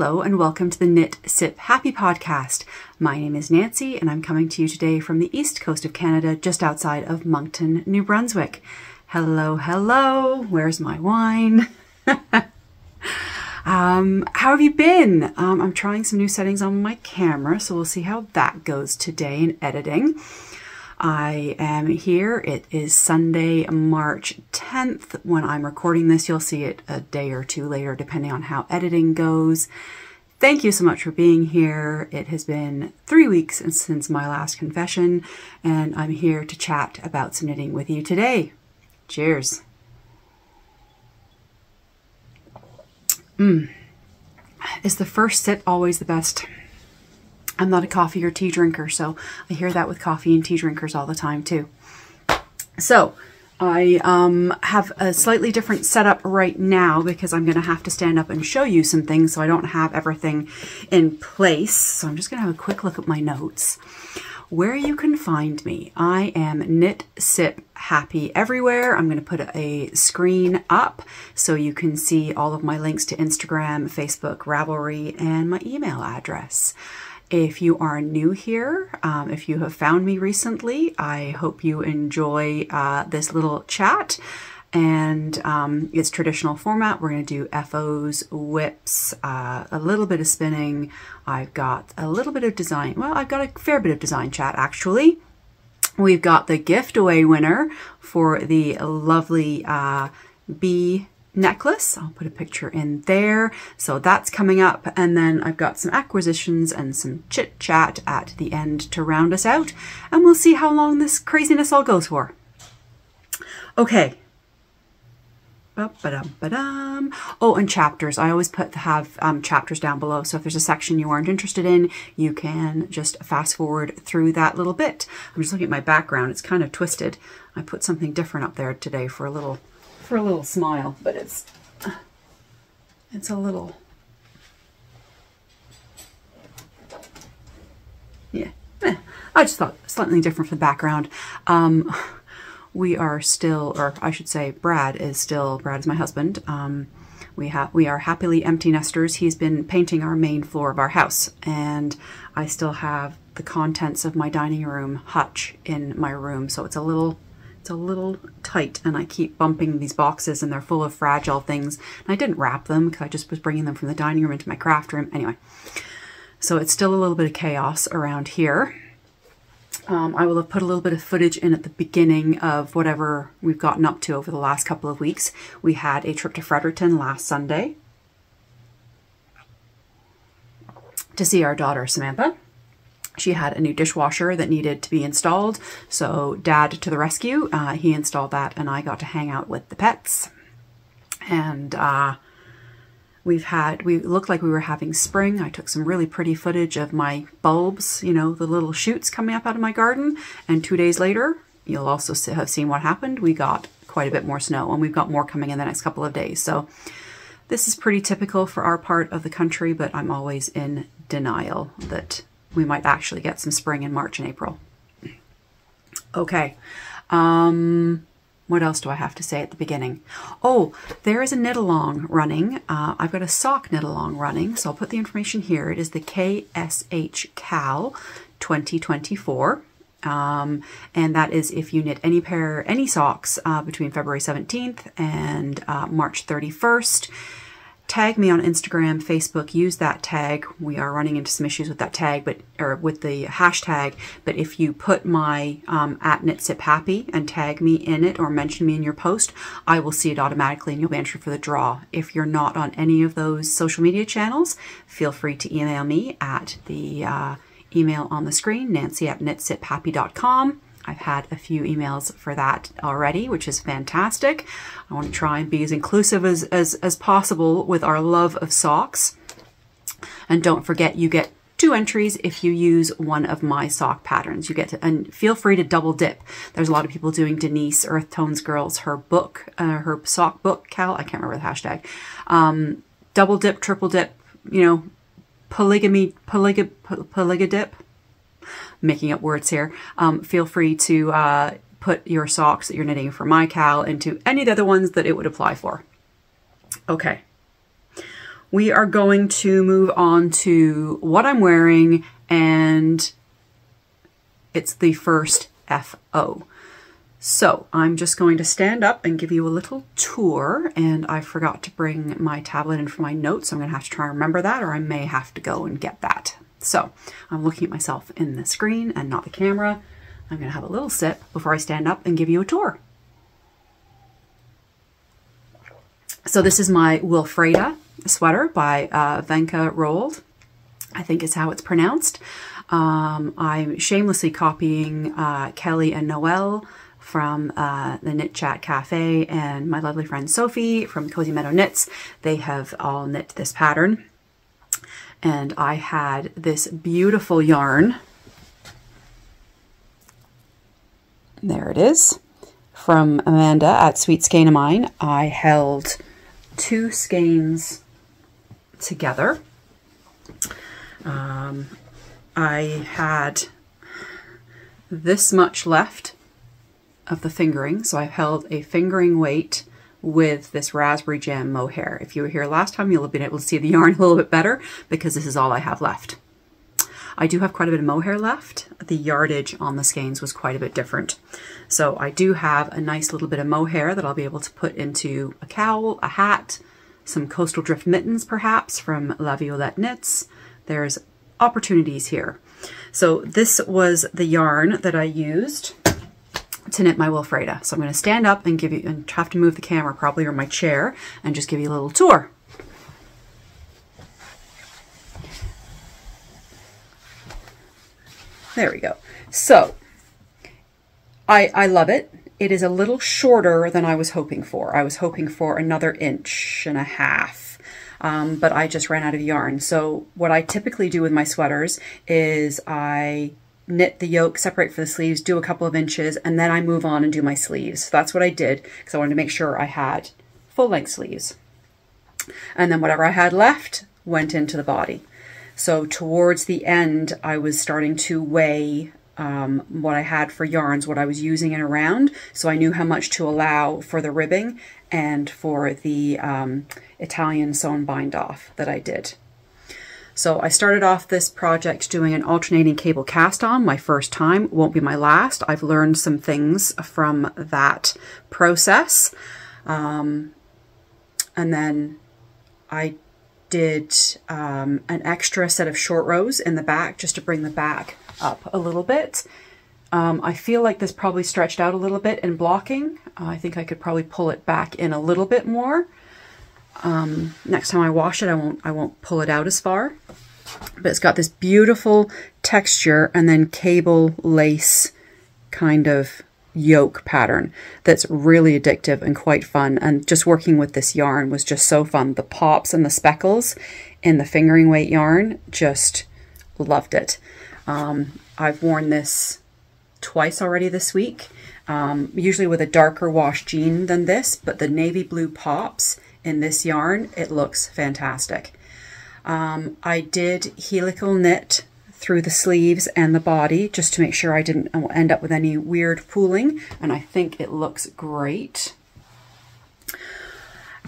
Hello and welcome to the Knit Sip Happy podcast. My name is Nancy and I'm coming to you today from the east coast of Canada, just outside of Moncton, New Brunswick. Hello, hello. Where's my wine? um, how have you been? Um, I'm trying some new settings on my camera, so we'll see how that goes today in editing. I am here. It is Sunday, March 10th. When I'm recording this, you'll see it a day or two later, depending on how editing goes. Thank you so much for being here. It has been three weeks since my last confession, and I'm here to chat about some knitting with you today. Cheers. Mmm. Is the first sip always the best? I'm not a coffee or tea drinker, so I hear that with coffee and tea drinkers all the time too. So I um, have a slightly different setup right now because I'm going to have to stand up and show you some things so I don't have everything in place. So I'm just going to have a quick look at my notes. Where you can find me, I am Knit Sip Happy everywhere. I'm going to put a screen up so you can see all of my links to Instagram, Facebook, Ravelry, and my email address. If you are new here, um, if you have found me recently, I hope you enjoy uh, this little chat and um, its traditional format. We're going to do FOs, whips, uh, a little bit of spinning. I've got a little bit of design. Well, I've got a fair bit of design chat actually. We've got the gift away winner for the lovely uh, bee necklace. I'll put a picture in there. So that's coming up. And then I've got some acquisitions and some chit chat at the end to round us out. And we'll see how long this craziness all goes for. Okay. Ba-ba-dum-ba-dum. Oh, and chapters. I always put have um, chapters down below. So if there's a section you aren't interested in, you can just fast forward through that little bit. I'm just looking at my background. It's kind of twisted. I put something different up there today for a little for a little smile, but it's it's a little yeah. Eh, I just thought slightly different for the background. Um, we are still, or I should say, Brad is still. Brad is my husband. Um, we have we are happily empty nesters. He's been painting our main floor of our house, and I still have the contents of my dining room hutch in my room, so it's a little it's a little tight and I keep bumping these boxes and they're full of fragile things. And I didn't wrap them because I just was bringing them from the dining room into my craft room. Anyway, so it's still a little bit of chaos around here. Um, I will have put a little bit of footage in at the beginning of whatever we've gotten up to over the last couple of weeks. We had a trip to Fredericton last Sunday to see our daughter Samantha she had a new dishwasher that needed to be installed. So dad to the rescue, uh, he installed that and I got to hang out with the pets. And uh, we've had, we looked like we were having spring. I took some really pretty footage of my bulbs, you know, the little shoots coming up out of my garden. And two days later, you'll also have seen what happened. We got quite a bit more snow and we've got more coming in the next couple of days. So this is pretty typical for our part of the country, but I'm always in denial that we might actually get some spring in March and April. Okay. Um, what else do I have to say at the beginning? Oh, there is a knit along running. Uh, I've got a sock knit along running, so I'll put the information here. It is the KSH KAL 2024. Um, and that is if you knit any pair, any socks uh, between February 17th and uh, March 31st tag me on Instagram, Facebook, use that tag. We are running into some issues with that tag, but or with the hashtag. But if you put my um, at knitsiphappy and tag me in it or mention me in your post, I will see it automatically and you'll be entered for the draw. If you're not on any of those social media channels, feel free to email me at the uh, email on the screen, nancy at knitsiphappy.com. I've had a few emails for that already, which is fantastic. I want to try and be as inclusive as, as, as possible with our love of socks. And don't forget, you get two entries if you use one of my sock patterns. You get to, and feel free to double dip. There's a lot of people doing Denise Earth Tones Girls, her book, uh, her sock book, Cal, I can't remember the hashtag. Um, double dip, triple dip, you know, polygamy, polyg, polygodip making up words here, um, feel free to uh, put your socks that you're knitting for my cow into any of the other ones that it would apply for. Okay. we are going to move on to what I'm wearing and it's the first FO. So I'm just going to stand up and give you a little tour and I forgot to bring my tablet in for my notes. So I'm going to have to try and remember that or I may have to go and get that. So I'm looking at myself in the screen and not the camera. I'm going to have a little sip before I stand up and give you a tour. So this is my Wilfreda sweater by uh, Venka Rold. I think is how it's pronounced. Um, I'm shamelessly copying uh, Kelly and Noelle from uh, the Knit Chat Cafe and my lovely friend Sophie from Cozy Meadow Knits. They have all knit this pattern. And I had this beautiful yarn. There it is. From Amanda at Sweet Skein of Mine. I held two skeins together. Um, I had this much left of the fingering. So I've held a fingering weight with this raspberry jam mohair. If you were here last time, you'll have been able to see the yarn a little bit better because this is all I have left. I do have quite a bit of mohair left. The yardage on the skeins was quite a bit different. So I do have a nice little bit of mohair that I'll be able to put into a cowl, a hat, some coastal drift mittens perhaps from La Violette Knits. There's opportunities here. So this was the yarn that I used to knit my Wilfreda. So I'm going to stand up and give you, and have to move the camera probably or my chair and just give you a little tour. There we go. So I, I love it. It is a little shorter than I was hoping for. I was hoping for another inch and a half, um, but I just ran out of yarn. So what I typically do with my sweaters is I knit the yoke, separate for the sleeves, do a couple of inches, and then I move on and do my sleeves. So that's what I did because I wanted to make sure I had full length sleeves. And then whatever I had left went into the body. So towards the end, I was starting to weigh um, what I had for yarns, what I was using and around. So I knew how much to allow for the ribbing and for the um, Italian sewn bind off that I did. So I started off this project doing an alternating cable cast on, my first time, won't be my last. I've learned some things from that process. Um, and then I did um, an extra set of short rows in the back just to bring the back up a little bit. Um, I feel like this probably stretched out a little bit in blocking. Uh, I think I could probably pull it back in a little bit more. Um, next time I wash it, I won't, I won't pull it out as far. But it's got this beautiful texture and then cable lace kind of yoke pattern that's really addictive and quite fun. And just working with this yarn was just so fun. The pops and the speckles in the fingering weight yarn, just loved it. Um, I've worn this twice already this week, um, usually with a darker wash jean than this, but the navy blue pops in this yarn, it looks fantastic. Um, I did helical knit through the sleeves and the body just to make sure I didn't end up with any weird pooling and I think it looks great.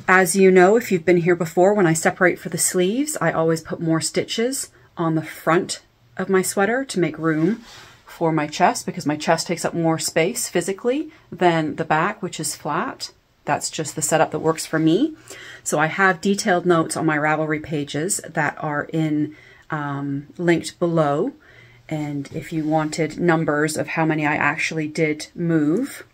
As you know, if you've been here before, when I separate for the sleeves, I always put more stitches on the front of my sweater to make room for my chest because my chest takes up more space physically than the back, which is flat. That's just the setup that works for me. So I have detailed notes on my Ravelry pages that are in um, linked below. And if you wanted numbers of how many I actually did move,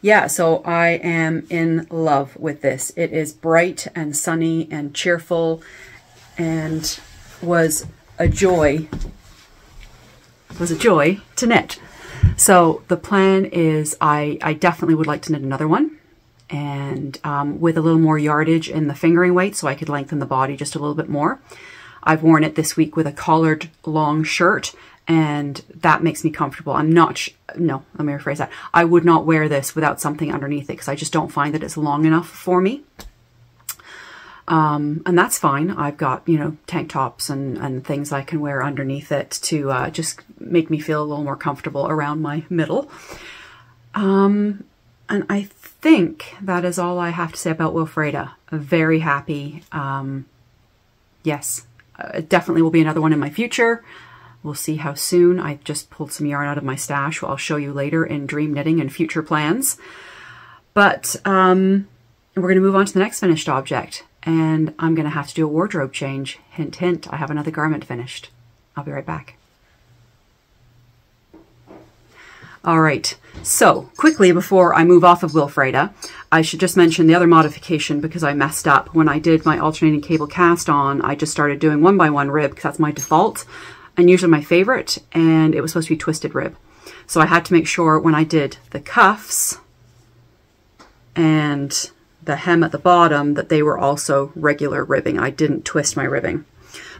yeah, so I am in love with this. It is bright and sunny and cheerful and was a joy, was a joy to knit. So the plan is I, I definitely would like to knit another one and um, with a little more yardage in the fingering weight so I could lengthen the body just a little bit more. I've worn it this week with a collared long shirt and that makes me comfortable. I'm not, no, let me rephrase that. I would not wear this without something underneath it because I just don't find that it's long enough for me. Um, and that's fine. I've got, you know, tank tops and, and things I can wear underneath it to uh, just make me feel a little more comfortable around my middle. Um, and I think that is all I have to say about Wilfreda. Very happy. Um, yes, uh, definitely will be another one in my future. We'll see how soon. I just pulled some yarn out of my stash. I'll show you later in Dream Knitting and future plans. But um, we're going to move on to the next finished object. And I'm going to have to do a wardrobe change. Hint, hint, I have another garment finished. I'll be right back. All right, so quickly before I move off of Wilfreda, I should just mention the other modification because I messed up. When I did my alternating cable cast on, I just started doing one by one rib because that's my default and usually my favorite, and it was supposed to be twisted rib. So I had to make sure when I did the cuffs and the hem at the bottom that they were also regular ribbing. I didn't twist my ribbing,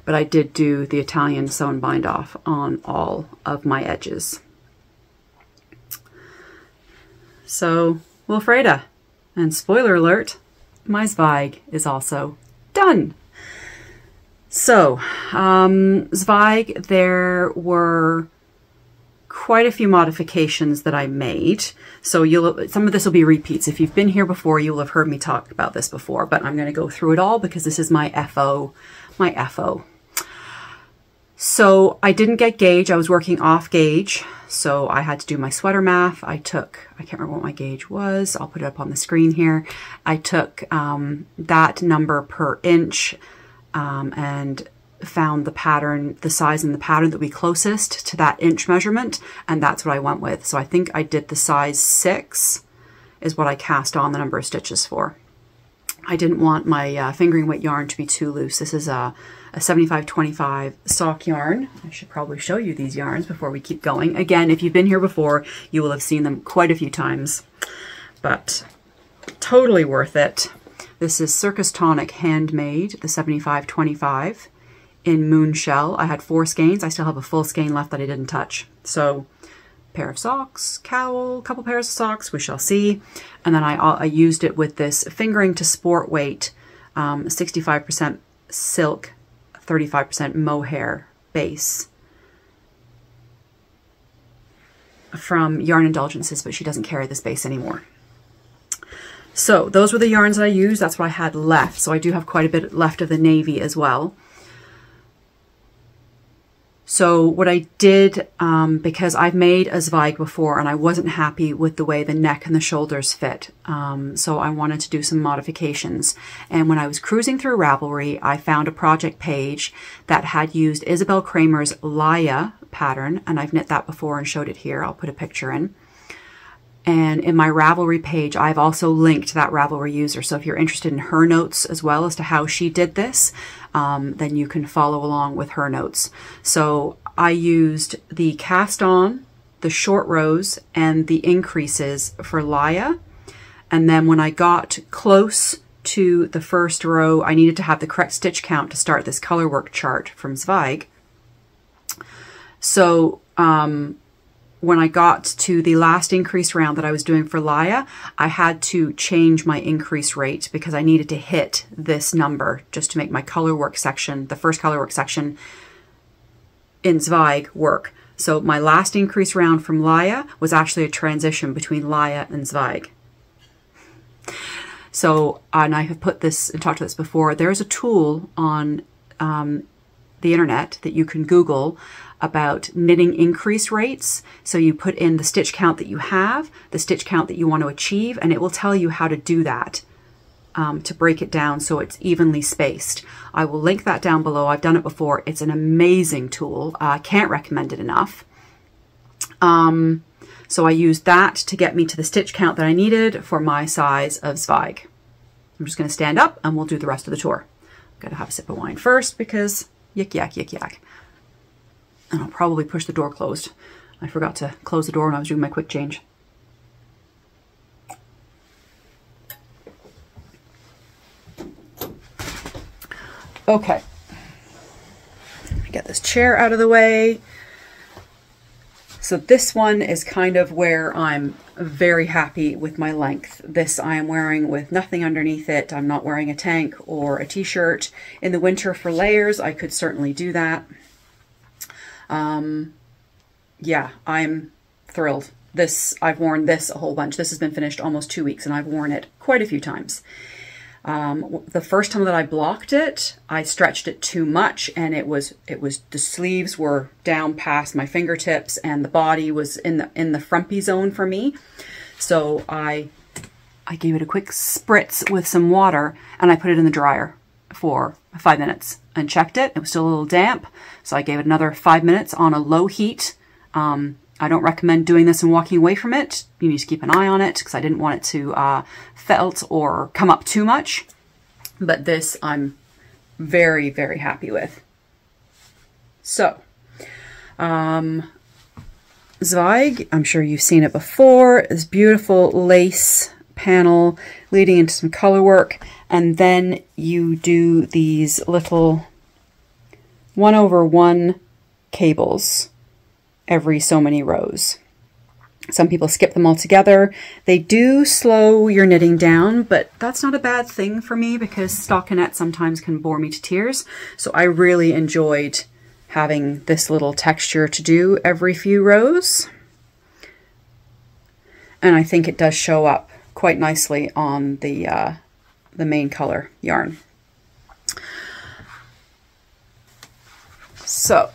but I did do the Italian sewn bind off on all of my edges. So, Wilfreda, and spoiler alert, my Zweig is also done. So, um, Zweig, there were quite a few modifications that I made. So you'll some of this will be repeats. If you've been here before, you will have heard me talk about this before, but I'm going to go through it all because this is my FO, my FO. So I didn't get gauge. I was working off gauge. So I had to do my sweater math. I took, I can't remember what my gauge was. I'll put it up on the screen here. I took um, that number per inch um, and found the pattern, the size and the pattern that be closest to that inch measurement. And that's what I went with. So I think I did the size six is what I cast on the number of stitches for. I didn't want my uh, fingering weight yarn to be too loose. This is a a 7525 sock yarn. I should probably show you these yarns before we keep going. Again, if you've been here before, you will have seen them quite a few times, but totally worth it. This is Circus Tonic Handmade, the 7525 in Moon Shell. I had four skeins. I still have a full skein left that I didn't touch. So pair of socks, cowl, couple pairs of socks, we shall see. And then I, I used it with this fingering to sport weight, 65% um, silk 35% mohair base from Yarn Indulgences, but she doesn't carry this base anymore. So those were the yarns that I used. That's what I had left. So I do have quite a bit left of the navy as well. So what I did, um, because I've made a Zweig before and I wasn't happy with the way the neck and the shoulders fit, um, so I wanted to do some modifications. And when I was cruising through Ravelry, I found a project page that had used Isabell Kraemer's Laia pattern, and I've knit that before and showed it here. I'll put a picture in. And in my Ravelry page, I've also linked that Ravelry user. So if you're interested in her notes as well as to how she did this, um, then you can follow along with her notes. So I used the cast on, the short rows, and the increases for Laia. And then when I got close to the first row, I needed to have the correct stitch count to start this color work chart from Zweig. So um, when I got to the last increase round that I was doing for Laia, I had to change my increase rate because I needed to hit this number just to make my color work section, the first color work section in Zweig work. So my last increase round from Laia was actually a transition between Laia and Zweig. So, and I have put this and talked about this before, there's a tool on um, the internet that you can Google about knitting increase rates. So you put in the stitch count that you have, the stitch count that you want to achieve, and it will tell you how to do that um, to break it down so it's evenly spaced. I will link that down below. I've done it before. It's an amazing tool. I uh, can't recommend it enough. Um, so I used that to get me to the stitch count that I needed for my size of Zweig. I'm just going to stand up and we'll do the rest of the tour. I'm going to have a sip of wine first because yik yak, yik yak. And I'll probably push the door closed. I forgot to close the door when I was doing my quick change. Okay. Get this chair out of the way. So this one is kind of where I'm very happy with my length. This I am wearing with nothing underneath it. I'm not wearing a tank or a t-shirt. In the winter for layers, I could certainly do that. Um, yeah, I'm thrilled this, I've worn this a whole bunch. This has been finished almost two weeks and I've worn it quite a few times. Um, the first time that I blocked it, I stretched it too much and it was, it was, the sleeves were down past my fingertips and the body was in the, in the frumpy zone for me. So I, I gave it a quick spritz with some water and I put it in the dryer for five minutes and checked it. It was still a little damp. So I gave it another five minutes on a low heat. Um, I don't recommend doing this and walking away from it. You need to keep an eye on it because I didn't want it to uh, felt or come up too much. But this I'm very, very happy with. So, um, Zweig, I'm sure you've seen it before, this beautiful lace panel leading into some color work. And then you do these little one over one cables every so many rows. Some people skip them altogether. They do slow your knitting down, but that's not a bad thing for me because stockinette sometimes can bore me to tears. So I really enjoyed having this little texture to do every few rows. And I think it does show up quite nicely on the, uh, the main color yarn. So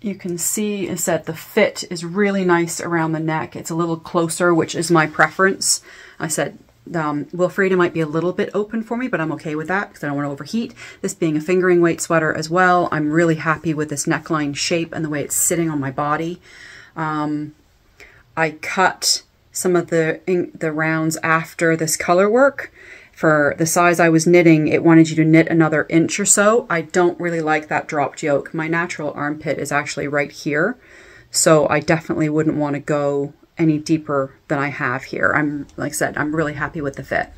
you can see is that the fit is really nice around the neck. It's a little closer, which is my preference. I said um, Wilfreda might be a little bit open for me, but I'm okay with that because I don't want to overheat. This being a fingering weight sweater as well, I'm really happy with this neckline shape and the way it's sitting on my body. Um, I cut some of the, the rounds after this color work for the size I was knitting, it wanted you to knit another inch or so. I don't really like that dropped yoke. My natural armpit is actually right here, so I definitely wouldn't want to go any deeper than I have here. I'm, like I said, I'm really happy with the fit.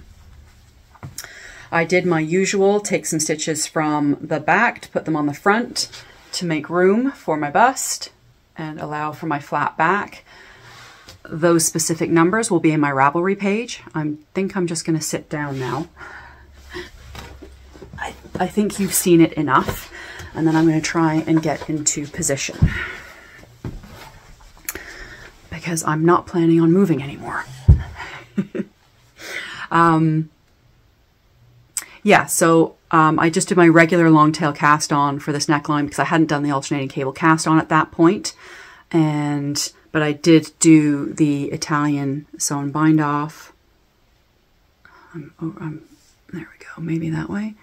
I did my usual, take some stitches from the back to put them on the front to make room for my bust and allow for my flat back those specific numbers will be in my Ravelry page. I think I'm just going to sit down now. I, I think you've seen it enough. And then I'm going to try and get into position. Because I'm not planning on moving anymore. um, yeah, so um, I just did my regular long tail cast on for this neckline because I hadn't done the alternating cable cast on at that point. And but I did do the Italian sewn bind off. Um, oh, um, there we go, maybe that way,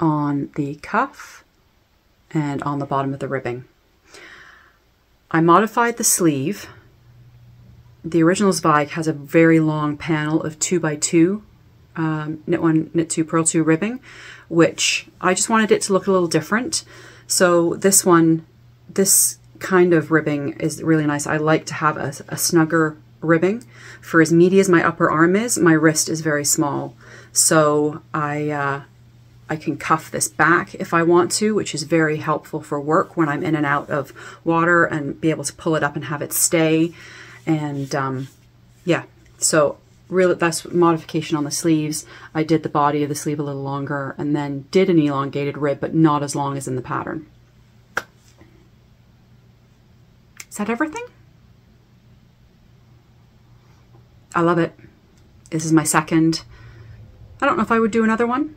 on the cuff and on the bottom of the ribbing. I modified the sleeve. The original Zweig has a very long panel of 2 by 2 um, knit one, knit two, purl two ribbing, which I just wanted it to look a little different. So this one, this kind of ribbing is really nice. I like to have a, a snugger ribbing. For as meaty as my upper arm is, my wrist is very small. So I, uh, I can cuff this back if I want to, which is very helpful for work when I'm in and out of water and be able to pull it up and have it stay. And um, yeah, so really that's modification on the sleeves. I did the body of the sleeve a little longer and then did an elongated rib, but not as long as in the pattern. Is that everything? I love it. This is my second. I don't know if I would do another one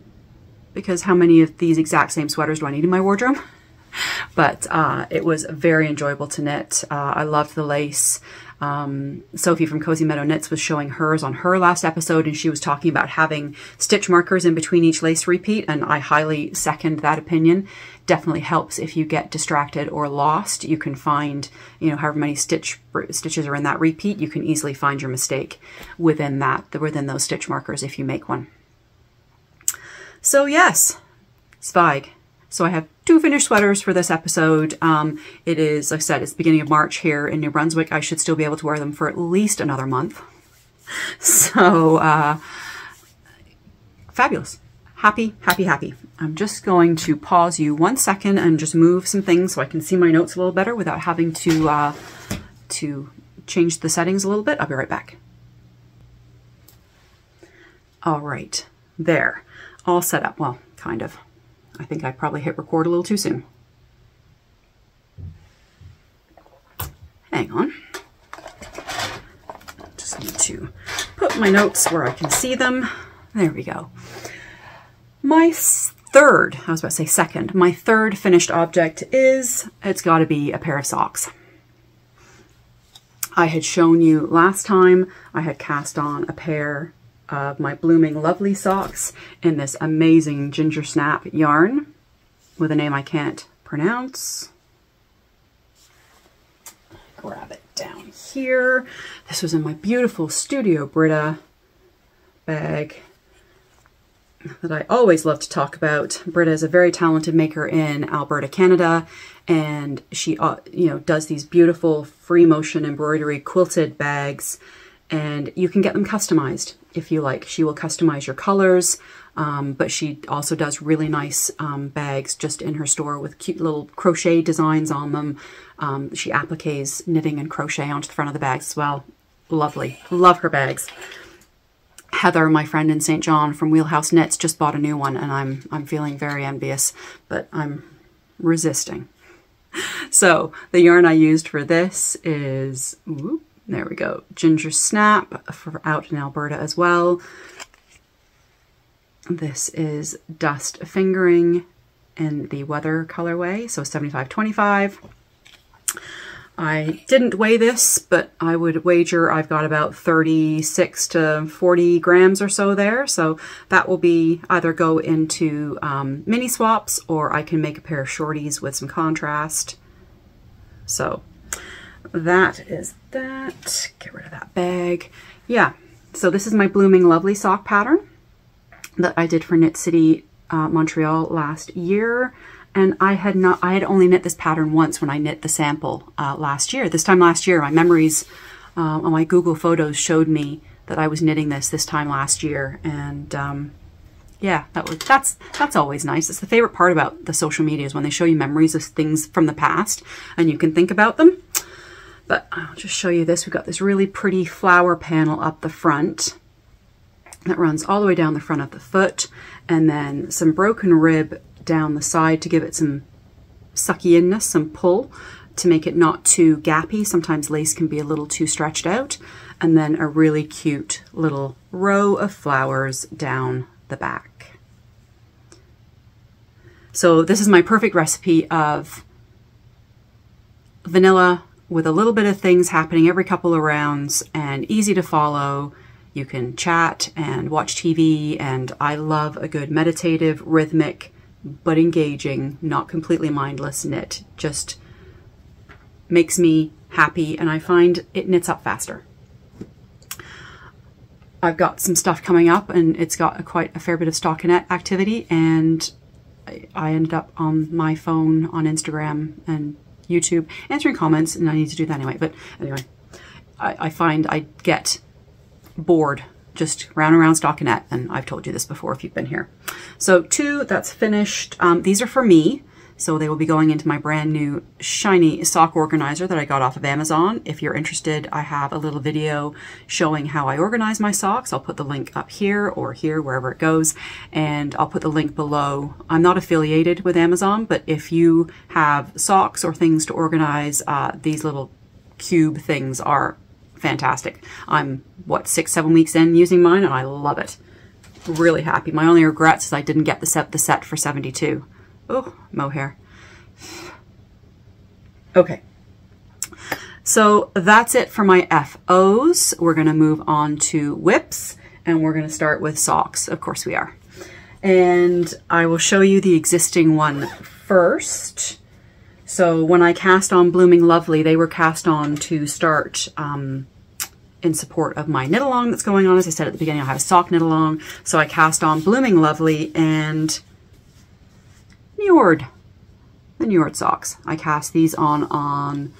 because how many of these exact same sweaters do I need in my wardrobe? But uh, it was very enjoyable to knit. Uh, I loved the lace. Um, Sophie from Cozy Meadow Knits was showing hers on her last episode, and she was talking about having stitch markers in between each lace repeat, and I highly second that opinion. Definitely helps if you get distracted or lost. You can find, you know, however many stitch stitches are in that repeat, you can easily find your mistake within that, within those stitch markers if you make one. So yes, Zweig. So I have two finished sweaters for this episode. Um, it is, like I said, it's the beginning of March here in New Brunswick. I should still be able to wear them for at least another month. So, uh, fabulous. Happy, happy, happy. I'm just going to pause you one second and just move some things so I can see my notes a little better without having to, uh, to change the settings a little bit. I'll be right back. All right, there, all set up. Well, kind of. I think I probably hit record a little too soon. Hang on. Just need to put my notes where I can see them. There we go. My third, I was about to say second, my third finished object is, it's got to be a pair of socks. I had shown you last time I had cast on a pair of my Blooming Lovely socks in this amazing Ginger Snap yarn with a name I can't pronounce. Grab it down here. This was in my beautiful Studio Brita bag that I always love to talk about. Britta is a very talented maker in Alberta, Canada, and she, uh, you know, does these beautiful free motion embroidery quilted bags, and you can get them customized if you like. She will customize your colors, um, but she also does really nice um, bags just in her store with cute little crochet designs on them. Um, she appliques knitting and crochet onto the front of the bags as well. Lovely. Love her bags. Heather, my friend in St. John from Wheelhouse Knits, just bought a new one and I'm, I'm feeling very envious, but I'm resisting. So the yarn I used for this is, whoop, there we go, Ginger Snap for out in Alberta as well. This is Dust Fingering in the Weather colorway, so 7525. I didn't weigh this, but I would wager I've got about 36 to 40 grams or so there. So that will be either go into um, mini swaps or I can make a pair of shorties with some contrast. So that is that. Get rid of that bag. Yeah, so this is my Blooming Lovely sock pattern that I did for Knit City uh, Montreal last year and I had not I had only knit this pattern once when I knit the sample uh, last year. This time last year, my memories uh, on my Google Photos showed me that I was knitting this this time last year, and um, yeah, that was that's that's always nice. It's the favorite part about the social media is when they show you memories of things from the past and you can think about them. But I'll just show you this. We've got this really pretty flower panel up the front that runs all the way down the front of the foot and then some broken rib down the side to give it some sucky inness, some pull to make it not too gappy. Sometimes lace can be a little too stretched out. And then a really cute little row of flowers down the back. So this is my perfect recipe of vanilla with a little bit of things happening every couple of rounds and easy to follow. You can chat and watch TV and I love a good meditative, rhythmic, but engaging, not completely mindless knit. Just makes me happy and I find it knits up faster. I've got some stuff coming up and it's got a, quite a fair bit of stockinette activity and I ended up on my phone on Instagram and YouTube answering comments and I need to do that anyway. But anyway, I, I find I get bored just round and round stockinette. And I've told you this before if you've been here. So two, that's finished. Um, these are for me. So they will be going into my brand new shiny sock organizer that I got off of Amazon. If you're interested, I have a little video showing how I organize my socks. I'll put the link up here or here, wherever it goes, and I'll put the link below. I'm not affiliated with Amazon, but if you have socks or things to organize, uh, these little cube things are fantastic. I'm, what, six, seven weeks in using mine, and I love it. Really happy. My only regrets is I didn't get the set, the set for 72. Oh, mohair. Okay. So that's it for my FOs. We're going to move on to whips, and we're going to start with socks. Of course we are. And I will show you the existing one first. So when I cast on Blooming Lovely, they were cast on to start um, in support of my knit along that's going on. As I said at the beginning, I have a sock knit along. So I cast on Blooming Lovely and Njord, the Njord socks. I cast these on on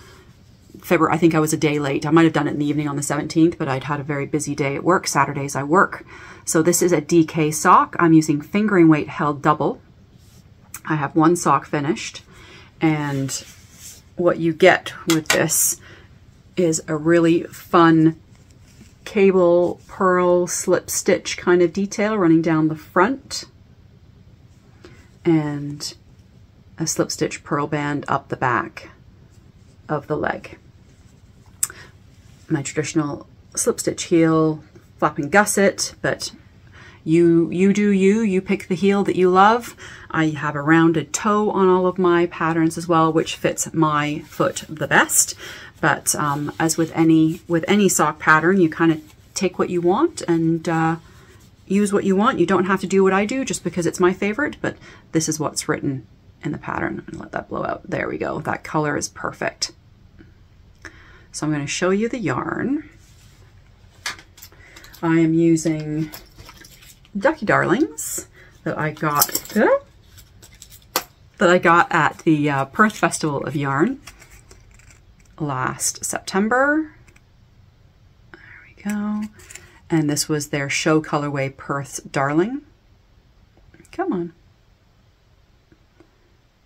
February, I think I was a day late. I might have done it in the evening on the 17th, but I'd had a very busy day at work. Saturdays I work. So this is a DK sock. I'm using fingering weight held double. I have one sock finished. And what you get with this is a really fun cable purl slip stitch kind of detail running down the front and a slip stitch purl band up the back of the leg. My traditional slip stitch heel, flapping gusset, but you, you do you, you pick the heel that you love. I have a rounded toe on all of my patterns as well, which fits my foot the best. But um, as with any, with any sock pattern, you kind of take what you want and uh, use what you want. You don't have to do what I do just because it's my favorite, but this is what's written in the pattern. Let that blow out. There we go. That color is perfect. So I'm going to show you the yarn. I am using Ducky Darlings that I got that I got at the uh, Perth Festival of Yarn last September. There we go. And this was their show colorway Perth Darling. Come on.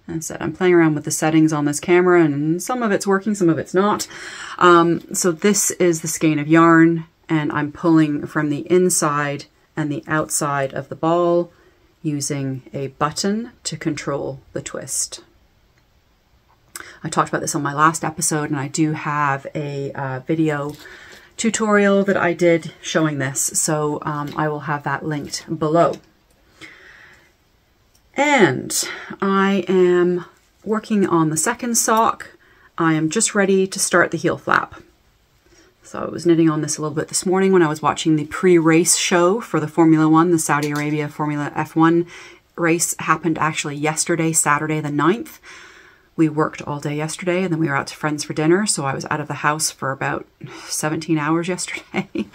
I said, I'm playing around with the settings on this camera and some of it's working, some of it's not. Um, so this is the skein of yarn and I'm pulling from the inside and the outside of the ball using a button to control the twist. I talked about this on my last episode and I do have a uh, video tutorial that I did showing this, so um, I will have that linked below. And I am working on the second sock. I am just ready to start the heel flap. So I was knitting on this a little bit this morning when I was watching the pre-race show for the Formula One, the Saudi Arabia Formula F1 race happened actually yesterday, Saturday the 9th. We worked all day yesterday and then we were out to friends for dinner. So I was out of the house for about 17 hours yesterday. it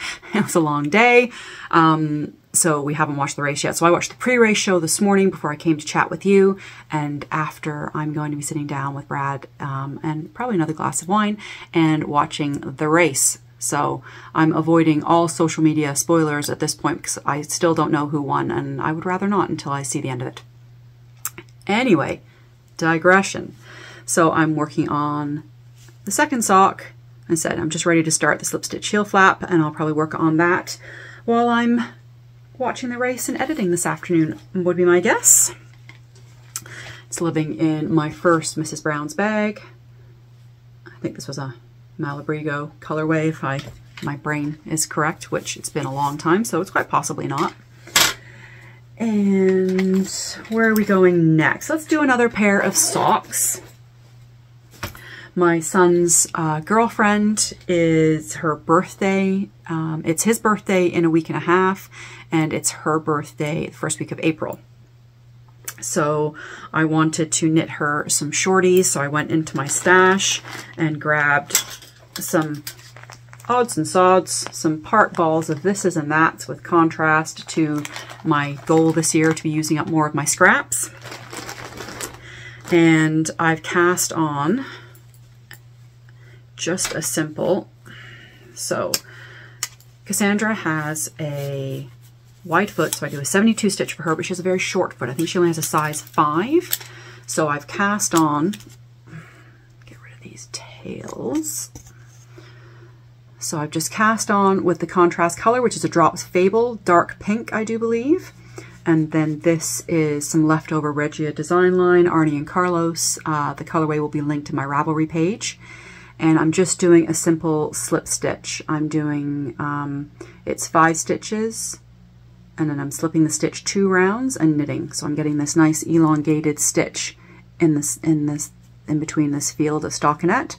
was a long day. Um, so we haven't watched the race yet. So I watched the pre-race show this morning before I came to chat with you. And after I'm going to be sitting down with Brad um, and probably another glass of wine and watching the race. So I'm avoiding all social media spoilers at this point because I still don't know who won and I would rather not until I see the end of it. Anyway, digression. So I'm working on the second sock. I said I'm just ready to start the slip stitch heel flap and I'll probably work on that while I'm watching the race and editing this afternoon would be my guess. It's living in my first Mrs. Brown's bag. I think this was a Malabrigo colorway if I, my brain is correct, which it's been a long time, so it's quite possibly not. And where are we going next? Let's do another pair of socks. My son's uh, girlfriend is her birthday. Um, it's his birthday in a week and a half, and it's her birthday the first week of April. So I wanted to knit her some shorties, so I went into my stash and grabbed some odds and sods, some part balls of thises and that's with contrast to my goal this year to be using up more of my scraps. And I've cast on just a simple, so Cassandra has a wide foot, so I do a 72 stitch for her, but she has a very short foot. I think she only has a size 5. So I've cast on, get rid of these tails, so I've just cast on with the contrast color, which is a Drops Fabel dark pink, I do believe. And then this is some leftover Regia design line, Arne and Carlos. Uh, the colorway will be linked to my Ravelry page. And I'm just doing a simple slip stitch. I'm doing, um, it's five stitches, and then I'm slipping the stitch two rounds and knitting. So I'm getting this nice elongated stitch in this, in this, in between this field of stockinette.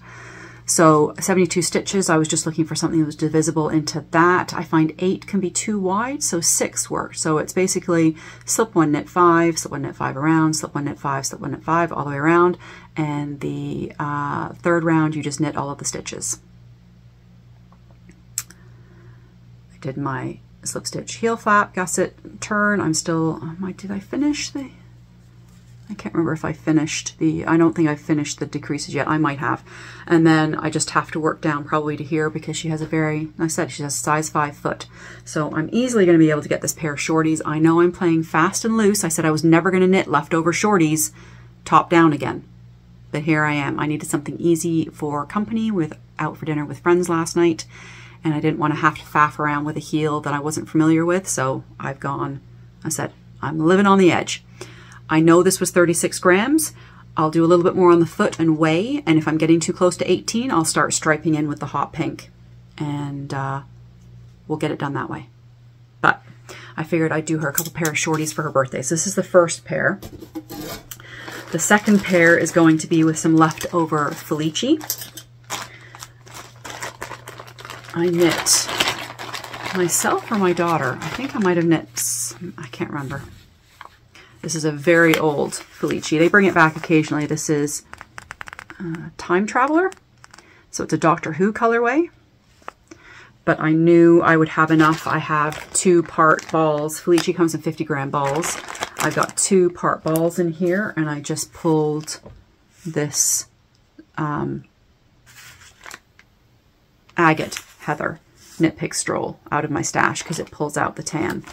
So 72 stitches, I was just looking for something that was divisible into that. I find eight can be too wide, so six works. So it's basically slip one, knit five, slip one, knit five around, slip one, knit five, slip one, knit five, all the way around. And the uh, third round, you just knit all of the stitches. I did my slip stitch heel flap, gusset, turn. I'm still, oh my, did I finish the, I can't remember if I finished the, I don't think I finished the decreases yet. I might have. And then I just have to work down probably to here because she has a very, I said she has size five foot. So I'm easily going to be able to get this pair of shorties. I know I'm playing fast and loose. I said I was never going to knit leftover shorties top down again. But here I am. I needed something easy for company with out for dinner with friends last night. And I didn't want to have to faff around with a heel that I wasn't familiar with. So I've gone, I said, I'm living on the edge. I know this was 36 grams. I'll do a little bit more on the foot and weigh, and if I'm getting too close to 18, I'll start striping in with the hot pink. And uh, we'll get it done that way. But I figured I'd do her a couple pair of shorties for her birthday. So this is the first pair. The second pair is going to be with some leftover Felici. I knit myself or my daughter. I think I might have knit, I can't remember. This is a very old Felici. They bring it back occasionally. This is uh, Time Traveler. So it's a Doctor Who colorway. But I knew I would have enough. I have two part balls. Felici comes in 50 gram balls. I've got two part balls in here and I just pulled this um, agate heather Knit Picks stroll out of my stash because it pulls out the tan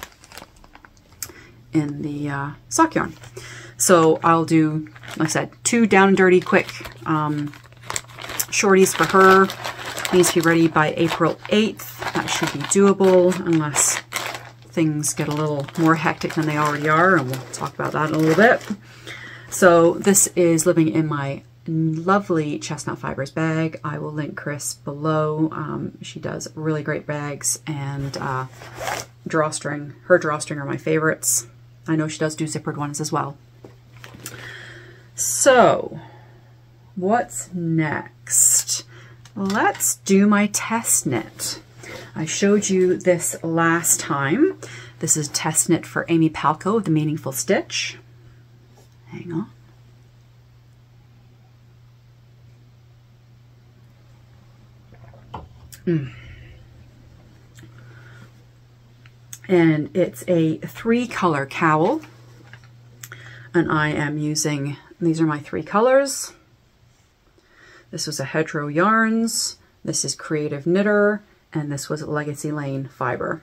in the uh, sock yarn. So I'll do, like I said, two down and dirty quick um, shorties for her. Needs to be ready by April 8th. That should be doable unless things get a little more hectic than they already are, and we'll talk about that in a little bit. So this is living in my lovely chestnut fibers bag. I will link Chris below. Um, she does really great bags and uh, drawstring. Her drawstring are my favorites. I know she does do zippered ones as well. So, what's next? Let's do my test knit. I showed you this last time. This is test knit for Amy Palko of The Meaningful Stitch. Hang on. Mm. And it's a three color cowl. And I am using, these are my three colors. This was a Hedgerow Yarns. This is Creative Knitter. And this was Legacy Lane Fiber.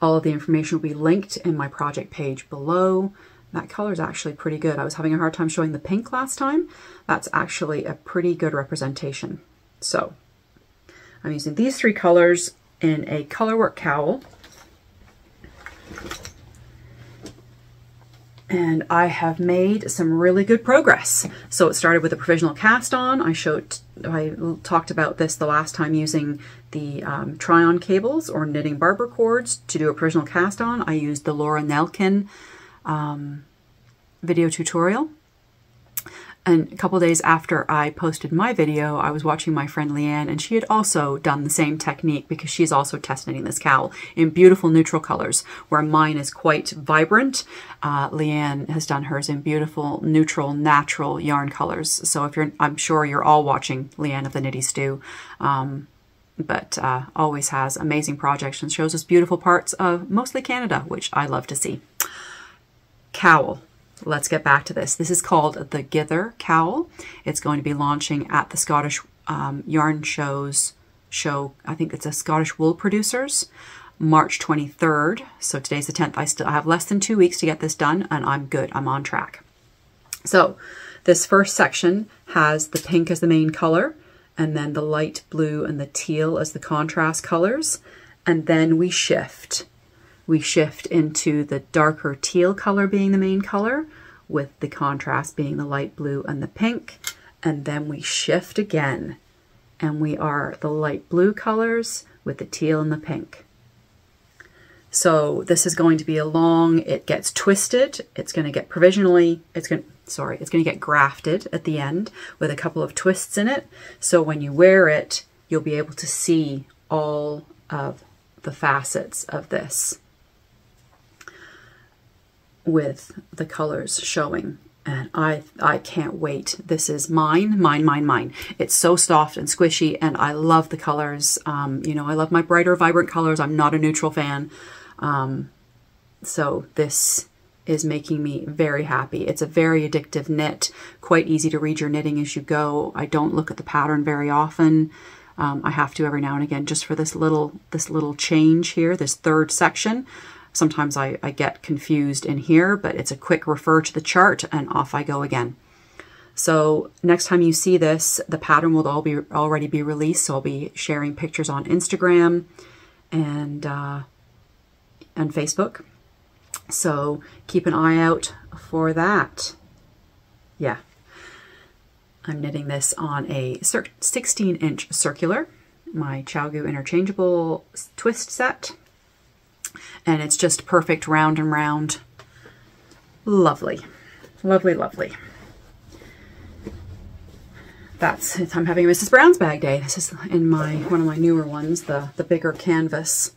All of the information will be linked in my project page below. That color is actually pretty good. I was having a hard time showing the pink last time. That's actually a pretty good representation. So I'm using these three colors in a colorwork cowl. And I have made some really good progress. So it started with a provisional cast on. I showed, I talked about this the last time using the um, try-on cables or knitting barber cords to do a provisional cast on. I used the Laura Nelkin um, video tutorial. And a couple days after I posted my video, I was watching my friend Leanne, and she had also done the same technique because she's also test knitting this cowl in beautiful neutral colors, where mine is quite vibrant. Uh, Leanne has done hers in beautiful, neutral, natural yarn colors. So if you're, I'm sure you're all watching Leanne of the Knitty Stew, um, but uh, always has amazing projects and shows us beautiful parts of mostly Canada, which I love to see. Cowl let's get back to this. This is called Thegither Cowl. It's going to be launching at the Scottish um, Yarn Shows show. I think it's a Scottish Wool Producers, March 23rd. So today's the 10th. I still have less than two weeks to get this done, and I'm good. I'm on track. So this first section has the pink as the main color, and then the light blue and the teal as the contrast colors. And then we shift we shift into the darker teal color being the main color with the contrast being the light blue and the pink. And then we shift again and we are the light blue colors with the teal and the pink. So this is going to be a long, it gets twisted, it's going to get provisionally, it's going sorry, it's going to get grafted at the end with a couple of twists in it. So when you wear it, you'll be able to see all of the facets of this with the colors showing and I I can't wait. This is mine, mine, mine, mine. It's so soft and squishy, and I love the colors. Um, you know, I love my brighter, vibrant colors. I'm not a neutral fan. Um, so this is making me very happy. It's a very addictive knit, quite easy to read your knitting as you go. I don't look at the pattern very often. Um, I have to every now and again just for this little this little change here, this third section. Sometimes I, I get confused in here, but it's a quick refer to the chart and off I go again. So next time you see this, the pattern will all be already be released. So I'll be sharing pictures on Instagram and uh, and Facebook. So keep an eye out for that. Yeah. I'm knitting this on a 16 inch circular my ChiaoGoo interchangeable twist set. And it's just perfect round and round. Lovely. Lovely, lovely. That's, it. I'm having Mrs. Brown's bag day. This is in my, one of my newer ones, the, the bigger canvas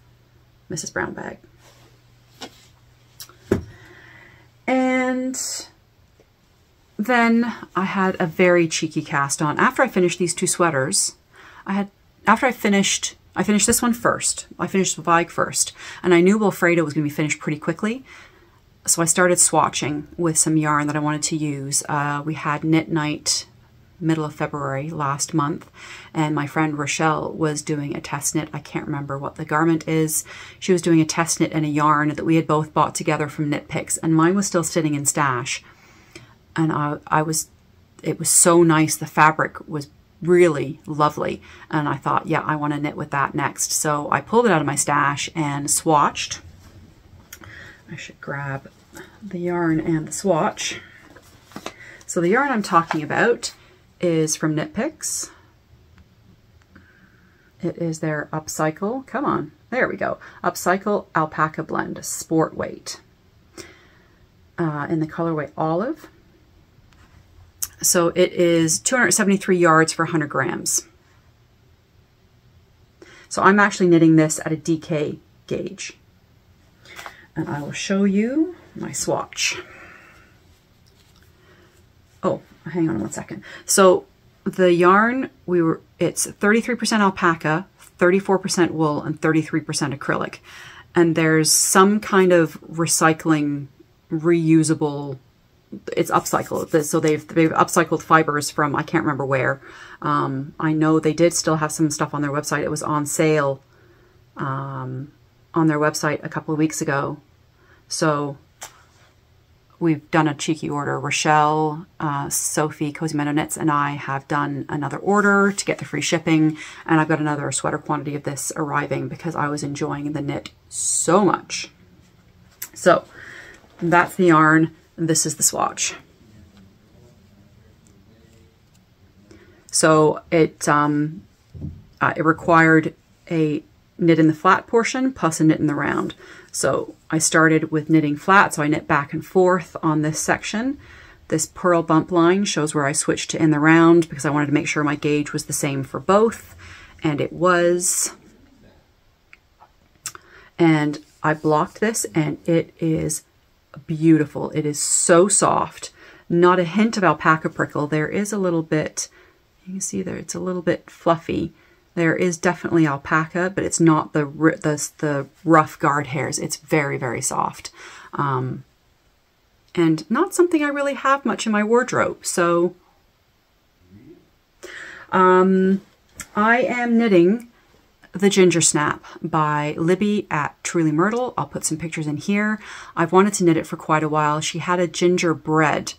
Mrs. Brown bag. And then I had a very cheeky cast on. After I finished these two sweaters, I had, after I finished, I finished this one first. I finished the bag first. And I knew Wilfreda was going to be finished pretty quickly. So I started swatching with some yarn that I wanted to use. Uh, we had Knit Night middle of February last month and my friend Rochelle was doing a test knit. I can't remember what the garment is. She was doing a test knit in a yarn that we had both bought together from Knit Picks and mine was still sitting in stash and I, I was, it was so nice. The fabric was really lovely. And I thought, yeah, I want to knit with that next. So I pulled it out of my stash and swatched. I should grab the yarn and the swatch. So the yarn I'm talking about is from Knit Picks. It is their Upcycle, come on, there we go, Upcycle Alpaca Blend Sport Weight uh, in the colorway Olive. So it is 273 yards for 100 grams. So I'm actually knitting this at a DK gauge. And I will show you my swatch. Oh, hang on one second. So the yarn, we were it's 33% alpaca, 34% wool, and 33% acrylic. And there's some kind of recycling, reusable it's upcycled. So they've they've upcycled fibers from I can't remember where. Um, I know they did still have some stuff on their website. It was on sale um, on their website a couple of weeks ago. So we've done a cheeky order. Rochelle, uh, Sophie, Cozy Meadow and I have done another order to get the free shipping. And I've got another sweater quantity of this arriving because I was enjoying the knit so much. So that's the yarn. This is the swatch. So it, um, uh, it required a knit in the flat portion plus a knit in the round. So I started with knitting flat, so I knit back and forth on this section. This purl bump line shows where I switched to in the round because I wanted to make sure my gauge was the same for both, and it was. And I blocked this, and it is beautiful. It is so soft. Not a hint of alpaca prickle. There is a little bit, you can see there, it's a little bit fluffy. There is definitely alpaca, but it's not the, the, the rough guard hairs. It's very, very soft. Um, and not something I really have much in my wardrobe. So um, I am knitting the Ginger Snap by Libby at Truly Myrtle. I'll put some pictures in here. I've wanted to knit it for quite a while. She had a gingerbread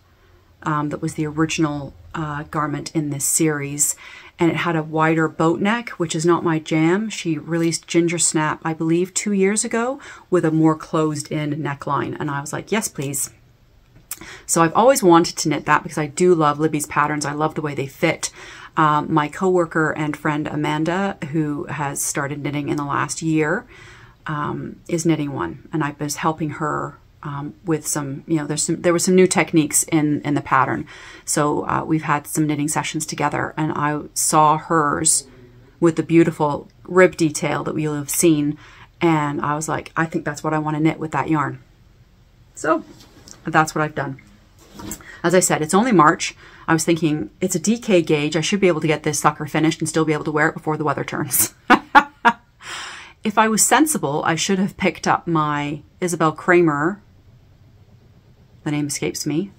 um, that was the original uh, garment in this series and it had a wider boat neck, which is not my jam. She released Ginger Snap, I believe, two years ago with a more closed-in neckline, and I was like, yes, please. So I've always wanted to knit that because I do love Libby's patterns. I love the way they fit. Um, my coworker and friend Amanda, who has started knitting in the last year, um, is knitting one, and I was helping her um, with some, you know, there's some, there were some new techniques in in the pattern. So uh, we've had some knitting sessions together, and I saw hers with the beautiful rib detail that we'll have seen, and I was like, I think that's what I want to knit with that yarn. So that's what I've done. As I said, it's only March. I was thinking it's a DK gauge. I should be able to get this sucker finished and still be able to wear it before the weather turns. if I was sensible, I should have picked up my Isabell Kraemer, the name escapes me,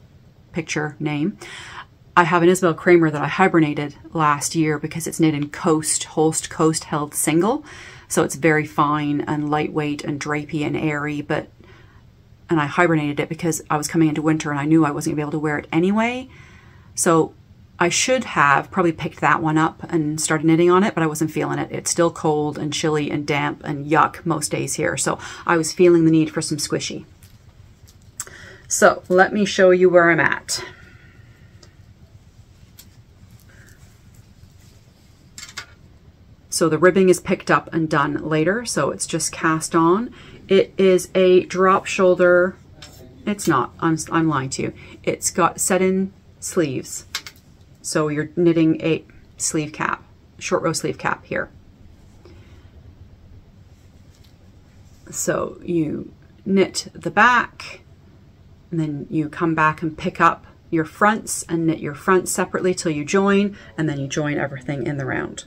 picture name. I have an Isabell Kraemer that I hibernated last year because it's knit in Coast, Holst Coast held single. So it's very fine and lightweight and drapey and airy, but and I hibernated it because I was coming into winter and I knew I wasn't gonna be able to wear it anyway. So I should have probably picked that one up and started knitting on it, but I wasn't feeling it. It's still cold and chilly and damp and yuck most days here. So I was feeling the need for some squishy. So let me show you where I'm at. So the ribbing is picked up and done later, so it's just cast on. It is a drop shoulder, it's not, I'm, I'm lying to you. It's got set in sleeves. So you're knitting a sleeve cap, short row sleeve cap here. So you knit the back and then you come back and pick up your fronts and knit your fronts separately till you join and then you join everything in the round.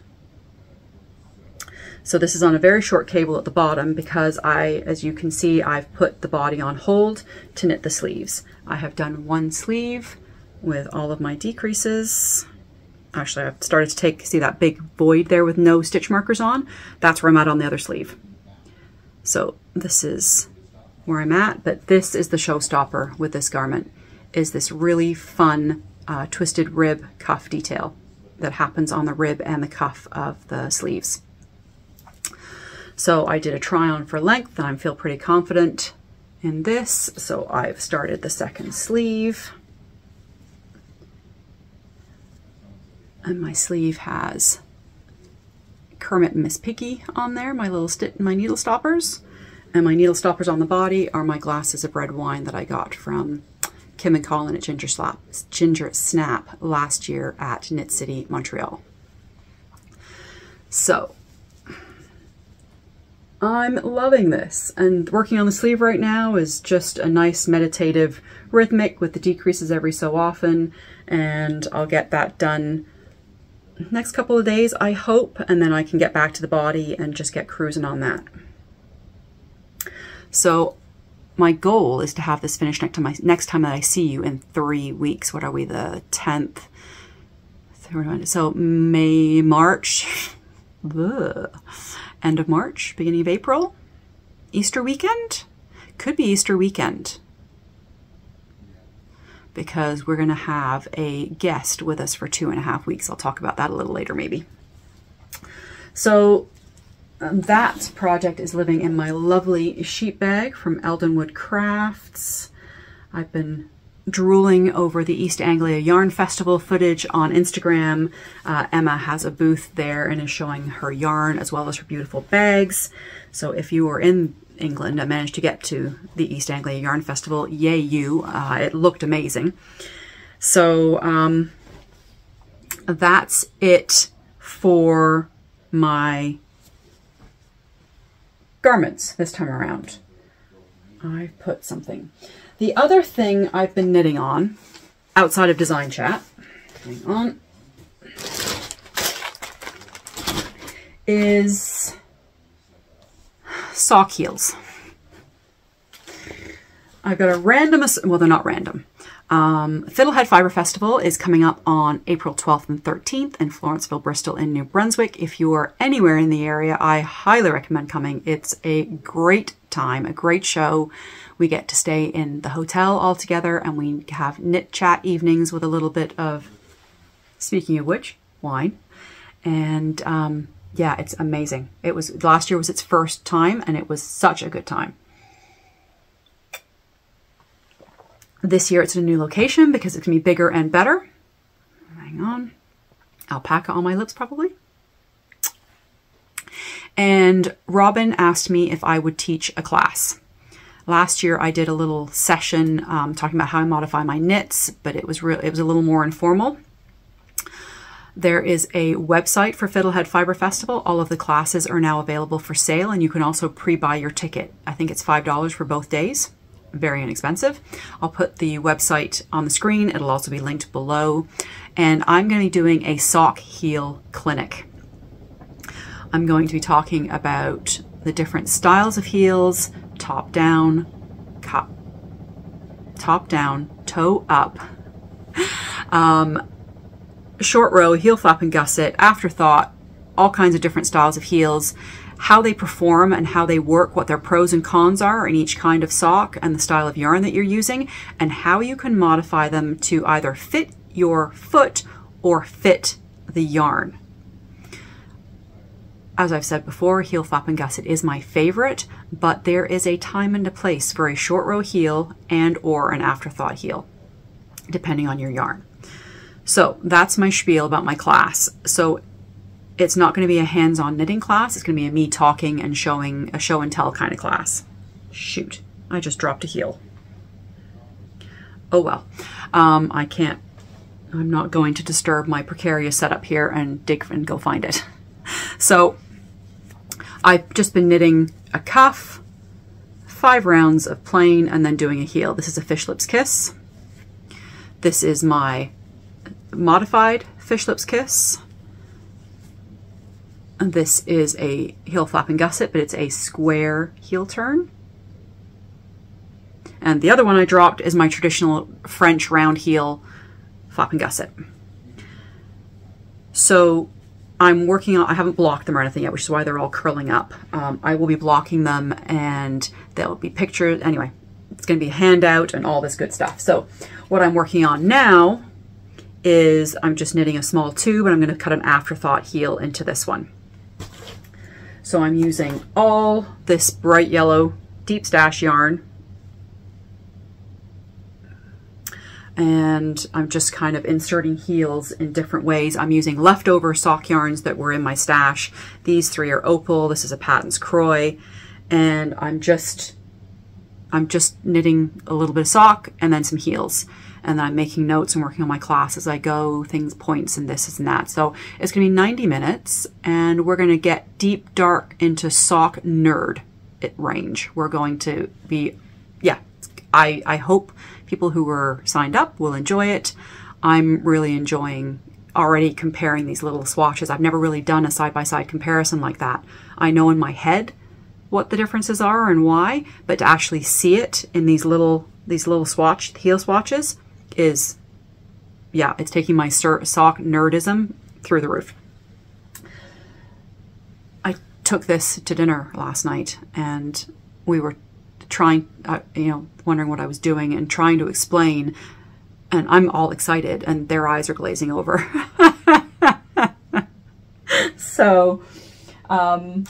So this is on a very short cable at the bottom because I, as you can see, I've put the body on hold to knit the sleeves. I have done one sleeve with all of my decreases. Actually, I've started to take, see that big void there with no stitch markers on? That's where I'm at on the other sleeve. So this is where I'm at, but this is the showstopper with this garment, is this really fun uh, twisted rib cuff detail that happens on the rib and the cuff of the sleeves. So I did a try on for length and I feel pretty confident in this. So I've started the second sleeve. And my sleeve has Kermit and Miss Piggy on there, my little my needle stoppers. And my needle stoppers on the body are my glasses of red wine that I got from Kim and Colin at Ginger, Slap, Ginger Snap last year at Knit City, Montreal. So, I'm loving this. And working on the sleeve right now is just a nice meditative rhythmic with the decreases every so often. And I'll get that done next couple of days, I hope, and then I can get back to the body and just get cruising on that. So my goal is to have this finished next time, I, next time that I see you in three weeks. What are we, the 10th? So May, March, end of March, beginning of April, Easter weekend? Could be Easter weekend because we're going to have a guest with us for two and a half weeks. I'll talk about that a little later maybe. So um, that project is living in my lovely sheep bag from Eldenwood Crafts. I've been drooling over the East Anglia Yarn Festival footage on Instagram. Uh, Emma has a booth there and is showing her yarn as well as her beautiful bags. So if you are in England. I managed to get to the East Anglia Yarn Festival. Yay you. Uh, it looked amazing. So um, that's it for my garments this time around. I put something. The other thing I've been knitting on outside of Design Chat, hang on, is sock heels. I've got a random, well, they're not random. Um, Fiddlehead Fiber Festival is coming up on April 12th and 13th in Florenceville, Bristol, and New Brunswick. If you are anywhere in the area, I highly recommend coming. It's a great time, a great show. We get to stay in the hotel all together and we have knit chat evenings with a little bit of, speaking of which, wine. And um, yeah, it's amazing. It was last year was its first time and it was such a good time. This year it's in a new location because it can be bigger and better. Hang on. Alpaca on my lips probably. And Robin asked me if I would teach a class. Last year I did a little session um, talking about how I modify my knits, but it was real. It was a little more informal. There is a website for Fiddlehead Fiber Festival. All of the classes are now available for sale, and you can also pre-buy your ticket. I think it's $5 for both days. Very inexpensive. I'll put the website on the screen. It'll also be linked below. And I'm going to be doing a sock heel clinic. I'm going to be talking about the different styles of heels, top down, top down, toe up, um, short row, heel flap and gusset, afterthought, all kinds of different styles of heels, how they perform and how they work, what their pros and cons are in each kind of sock and the style of yarn that you're using, and how you can modify them to either fit your foot or fit the yarn. As I've said before, heel flap and gusset is my favorite, but there is a time and a place for a short row heel and or an afterthought heel, depending on your yarn. So that's my spiel about my class. So it's not going to be a hands-on knitting class. It's going to be a me talking and showing a show and tell kind of class. Shoot, I just dropped a heel. Oh well, um, I can't, I'm not going to disturb my precarious setup here and dig and go find it. So I've just been knitting a cuff, five rounds of plain, and then doing a heel. This is a fish lips kiss. This is my modified fish lips kiss. And this is a heel flap and gusset, but it's a square heel turn. And the other one I dropped is my traditional French round heel flap and gusset. So I'm working on, I haven't blocked them or anything yet, which is why they're all curling up. Um, I will be blocking them and there'll be pictures. Anyway, it's going to be a handout and all this good stuff. So what I'm working on now is I'm just knitting a small tube and I'm going to cut an afterthought heel into this one. So I'm using all this bright yellow deep stash yarn and I'm just kind of inserting heels in different ways. I'm using leftover sock yarns that were in my stash. These three are Opal, this is a Patons Kroy, and I'm just I'm just knitting a little bit of sock and then some heels. And then I'm making notes and working on my class as I go, things, points, and this and that. So it's going to be 90 minutes, and we're going to get deep, dark into sock nerd range. We're going to be, yeah, I, I hope people who were signed up will enjoy it. I'm really enjoying already comparing these little swatches. I've never really done a side-by-side -side comparison like that. I know in my head what the differences are and why, but to actually see it in these little these little swatch heel swatches is yeah, it's taking my sock nerdism through the roof. I took this to dinner last night and we were trying, uh, you know, wondering what I was doing and trying to explain. And I'm all excited, and their eyes are glazing over. so, um,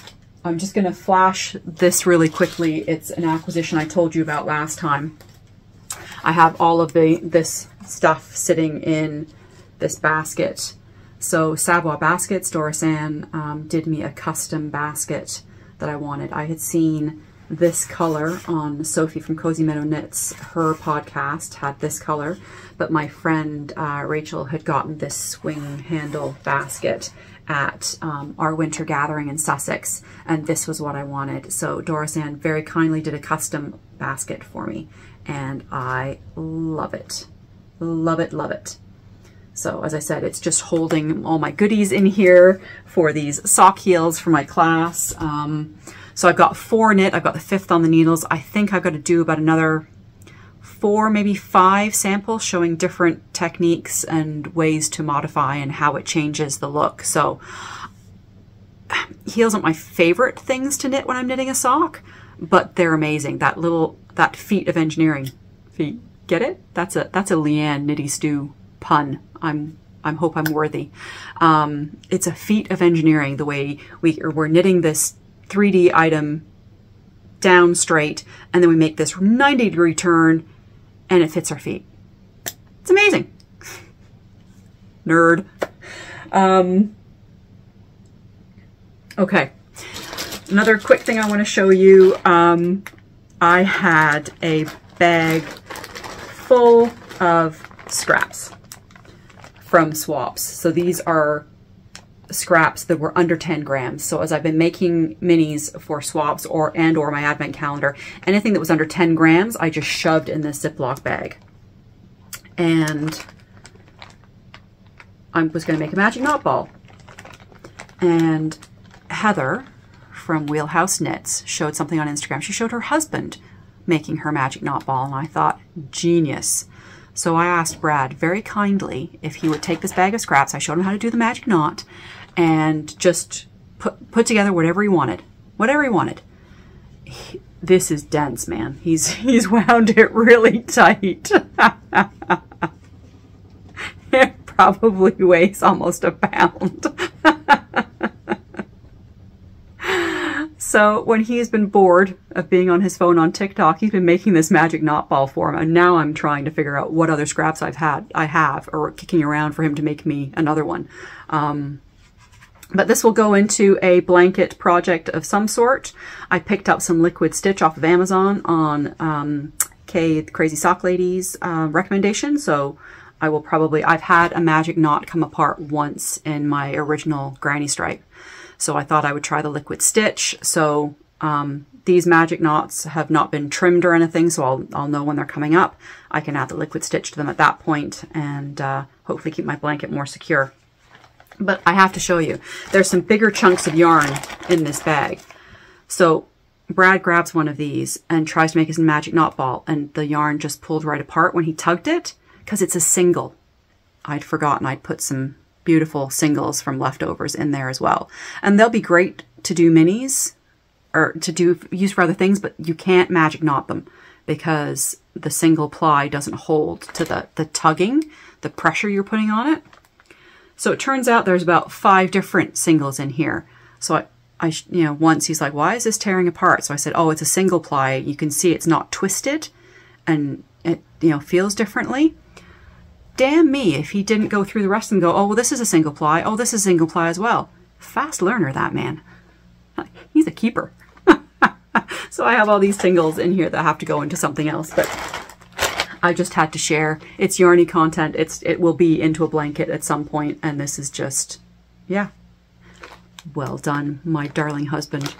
I'm just going to flash this really quickly. It's an acquisition I told you about last time. I have all of the this stuff sitting in this basket. So Savoie Baskets, Doris Ann um, did me a custom basket that I wanted. I had seen this color on Sophie from Cozy Meadow Knits. Her podcast had this color, but my friend uh, Rachel had gotten this swing handle basket at um, our winter gathering in Sussex, and this was what I wanted. So Doris Ann very kindly did a custom basket for me, and I love it. Love it, love it. So as I said, it's just holding all my goodies in here for these sock heels for my class. Um, so I've got four knit, I've got the fifth on the needles. I think I've got to do about another four, maybe five samples showing different techniques and ways to modify and how it changes the look. So heels aren't my favorite things to knit when I'm knitting a sock, but they're amazing. That little, that feat of engineering. Feet, get it? That's a, that's a Leanne Knitty Stew pun. I'm I hope I'm worthy. Um, it's a feat of engineering the way we, we're knitting this 3D item down straight, and then we make this 90 degree turn, and it fits our feet. It's amazing. Nerd. Um, okay. Another quick thing I want to show you. Um, I had a bag full of scraps from swaps. So these are scraps that were under 10 grams. So as I've been making minis for swaps or and or my advent calendar, anything that was under 10 grams, I just shoved in this Ziploc bag. And I was going to make a magic knot ball. And Heather from Wheelhouse Knits showed something on Instagram. She showed her husband making her magic knot ball, and I thought, genius. So I asked Brad very kindly if he would take this bag of scraps. I showed him how to do the magic knot and just put, put together whatever he wanted. Whatever he wanted. He, this is dense, man. He's, he's wound it really tight. it probably weighs almost a pound. So when he's been bored of being on his phone on TikTok, he's been making this magic knot ball for him. And now I'm trying to figure out what other scraps I've had, I have, or kicking around for him to make me another one. Um, But this will go into a blanket project of some sort. I picked up some liquid stitch off of Amazon on um, Kay, Crazy Sock Lady's uh, recommendation. So I will probably, I've had a magic knot come apart once in my original granny stripe. So I thought I would try the liquid stitch. So um, these magic knots have not been trimmed or anything, so I'll, I'll know when they're coming up. I can add the liquid stitch to them at that point and uh, hopefully keep my blanket more secure. But I have to show you, there's some bigger chunks of yarn in this bag. So Brad grabs one of these and tries to make his magic knot ball and the yarn just pulled right apart when he tugged it because it's a single. I'd forgotten I'd put some beautiful singles from leftovers in there as well. And they'll be great to do minis or to do use for other things, but you can't magic knot them because the single ply doesn't hold to the, the tugging, the pressure you're putting on it. So it turns out there's about five different singles in here. So I, I, you know, once he's like, why is this tearing apart? So I said, oh, it's a single ply. You can see it's not twisted and it, you know, feels differently. Damn me if he didn't go through the rest and go, oh, well, this is a single ply. Oh, this is single ply as well. Fast learner, that man. He's a keeper. so I have all these singles in here that have to go into something else, but I just had to share. It's yarny content. It's It will be into a blanket at some point, and this is just, yeah. Well done, my darling husband.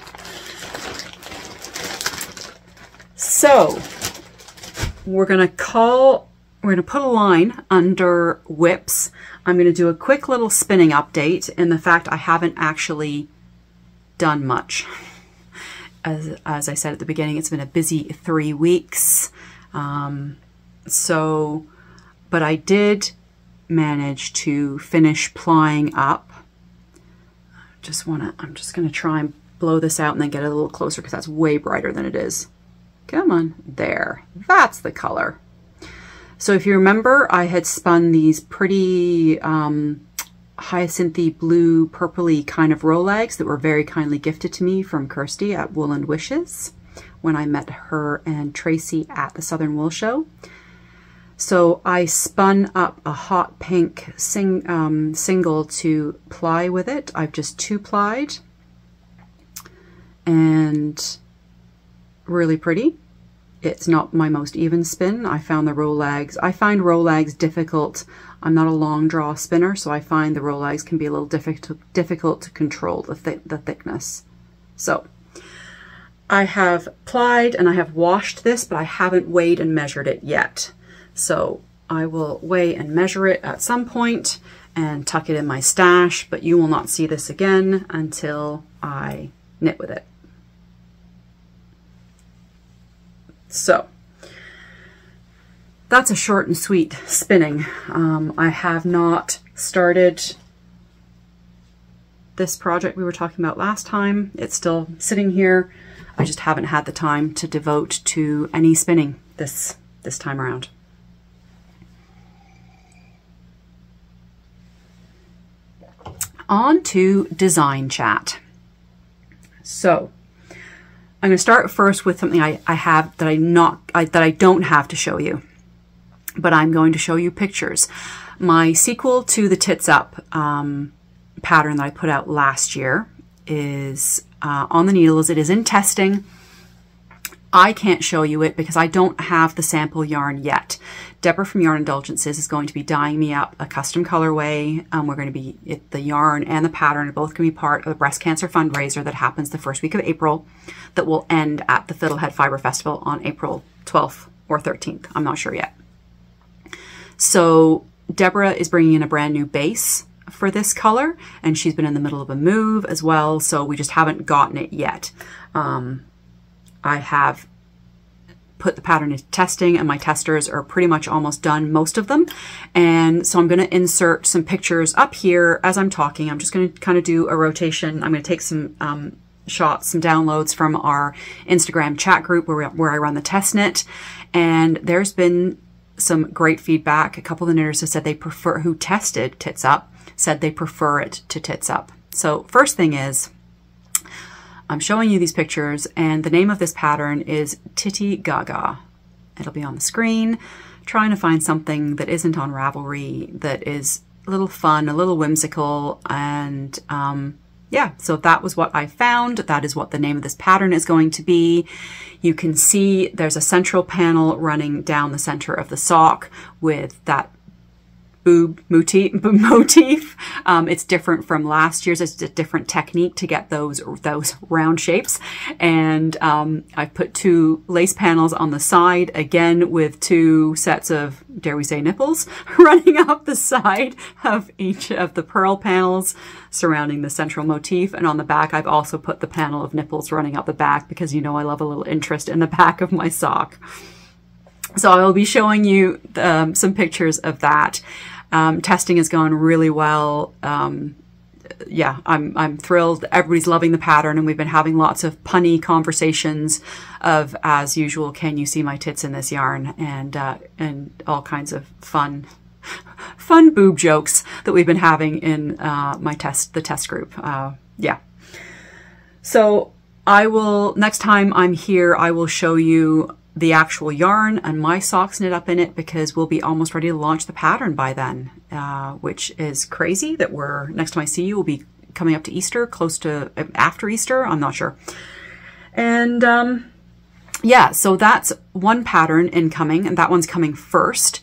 So, we're going to call, we're going to put a line under WIPs. I'm going to do a quick little spinning update in the fact I haven't actually done much as, as I said at the beginning, it's been a busy three weeks. Um, so, but I did manage to finish plying up. Just want to, I'm just going to try and blow this out and then get it a little closer because that's way brighter than it is. Come on, there. That's the color. So if you remember, I had spun these pretty um, hyacinthy blue purpley kind of Rolags that were very kindly gifted to me from Kirsty at Wool and Wishes when I met her and Tracy at the Southern Wool Show. So I spun up a hot pink sing, um, single to ply with it. I've just two plied and really pretty. It's not my most even spin. I found the Rolags. I find Rolags difficult I'm not a long draw spinner, so I find the Rolags can be a little difficult, difficult to control the, th the thickness. So I have plied and I have washed this, but I haven't weighed and measured it yet. So I will weigh and measure it at some point and tuck it in my stash, but you will not see this again until I knit with it. So that's a short and sweet spinning. Um, I have not started this project we were talking about last time. It's still sitting here. I just haven't had the time to devote to any spinning this, this time around. On to design chat. So I'm going to start first with something I, I have that I not I, that I don't have to show you but I'm going to show you pictures. My sequel to the Tits Up um, pattern that I put out last year is uh, on the needles. It is in testing. I can't show you it because I don't have the sample yarn yet. Deborah from Yarn Indulgences is going to be dyeing me up a custom colorway. Um, we're going to be, it, the yarn and the pattern are both going to be part of the breast cancer fundraiser that happens the first week of April that will end at the Fiddlehead Fiber Festival on April 12th or 13th. I'm not sure yet. So Deborah is bringing in a brand new base for this color and she's been in the middle of a move as well so we just haven't gotten it yet um, I have put the pattern into testing and my testers are pretty much almost done most of them and so I'm going to insert some pictures up here as I'm talking I'm just going to kind of do a rotation I'm going to take some um, shots some downloads from our Instagram chat group where, we, where I run the test knit and there's been some great feedback. A couple of the knitters have said they prefer, who tested Tits Up, said they prefer it to Tits Up. So first thing is, I'm showing you these pictures and the name of this pattern is Tittygaga. It'll be on the screen. Trying to find something that isn't on Ravelry, that is a little fun, a little whimsical, and um, yeah, so that was what I found. That is what the name of this pattern is going to be. You can see there's a central panel running down the center of the sock with that boob motif. motif. Um, it's different from last year's. It's a different technique to get those those round shapes. And um, I put two lace panels on the side, again with two sets of, dare we say, nipples running up the side of each of the purl panels surrounding the central motif. And on the back, I've also put the panel of nipples running up the back because you know I love a little interest in the back of my sock. So I will be showing you um, some pictures of that. Um, testing has gone really well. Um, yeah, I'm I'm thrilled. Everybody's loving the pattern, and we've been having lots of punny conversations of, as usual, can you see my tits in this yarn, and uh, and all kinds of fun fun boob jokes that we've been having in uh, my test the test group. Uh, yeah. So I will next time I'm here, I will show you the actual yarn and my socks knit up in it because we'll be almost ready to launch the pattern by then, uh, which is crazy that we're, next time I see you, we'll be coming up to Easter, close to, after Easter, I'm not sure. And um, yeah, so that's one pattern incoming, and that one's coming first.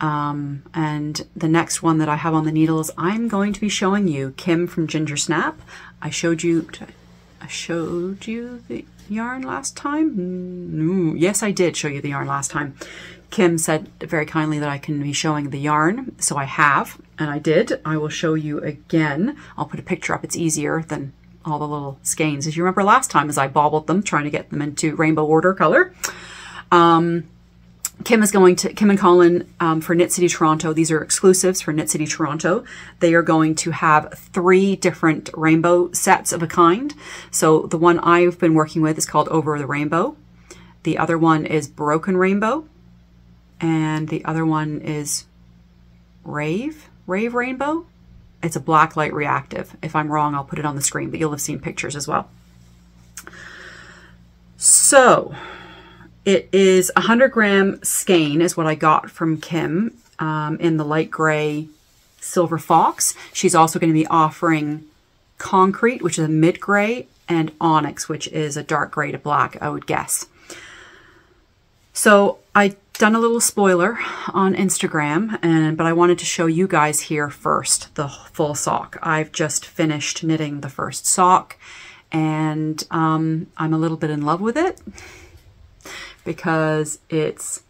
Um, and the next one that I have on the needles, I'm going to be showing you Kim from Ginger Snap. I showed you, I showed you the yarn last time? No. Yes, I did show you the yarn last time. Kim said very kindly that I can be showing the yarn, so I have, and I did. I will show you again. I'll put a picture up. It's easier than all the little skeins. As you remember last time as I bobbled them, trying to get them into rainbow order color. Um, Kim is going to, Kim and Colin um, for Knit City Toronto, these are exclusives for Knit City Toronto. They are going to have three different rainbow sets of a kind. So the one I've been working with is called Over the Rainbow. The other one is Broken Rainbow. And the other one is Rave, Rave Rainbow. It's a black light reactive. If I'm wrong, I'll put it on the screen, but you'll have seen pictures as well. So it is 100 gram skein is what I got from Kim um, in the light gray silver fox. She's also going to be offering concrete, which is a mid gray, and onyx, which is a dark gray to black, I would guess. So I done a little spoiler on Instagram, and but I wanted to show you guys here first the full sock. I've just finished knitting the first sock, and um, I'm a little bit in love with it because it's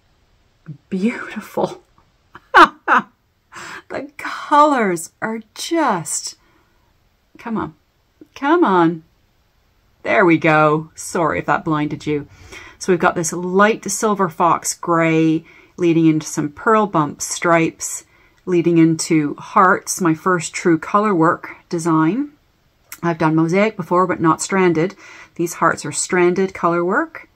beautiful. the colors are just, come on, come on. There we go. Sorry if that blinded you. So we've got this light silver fox gray leading into some purl bump stripes, leading into hearts, my first true color work design. I've done mosaic before, but not stranded. These hearts are stranded color work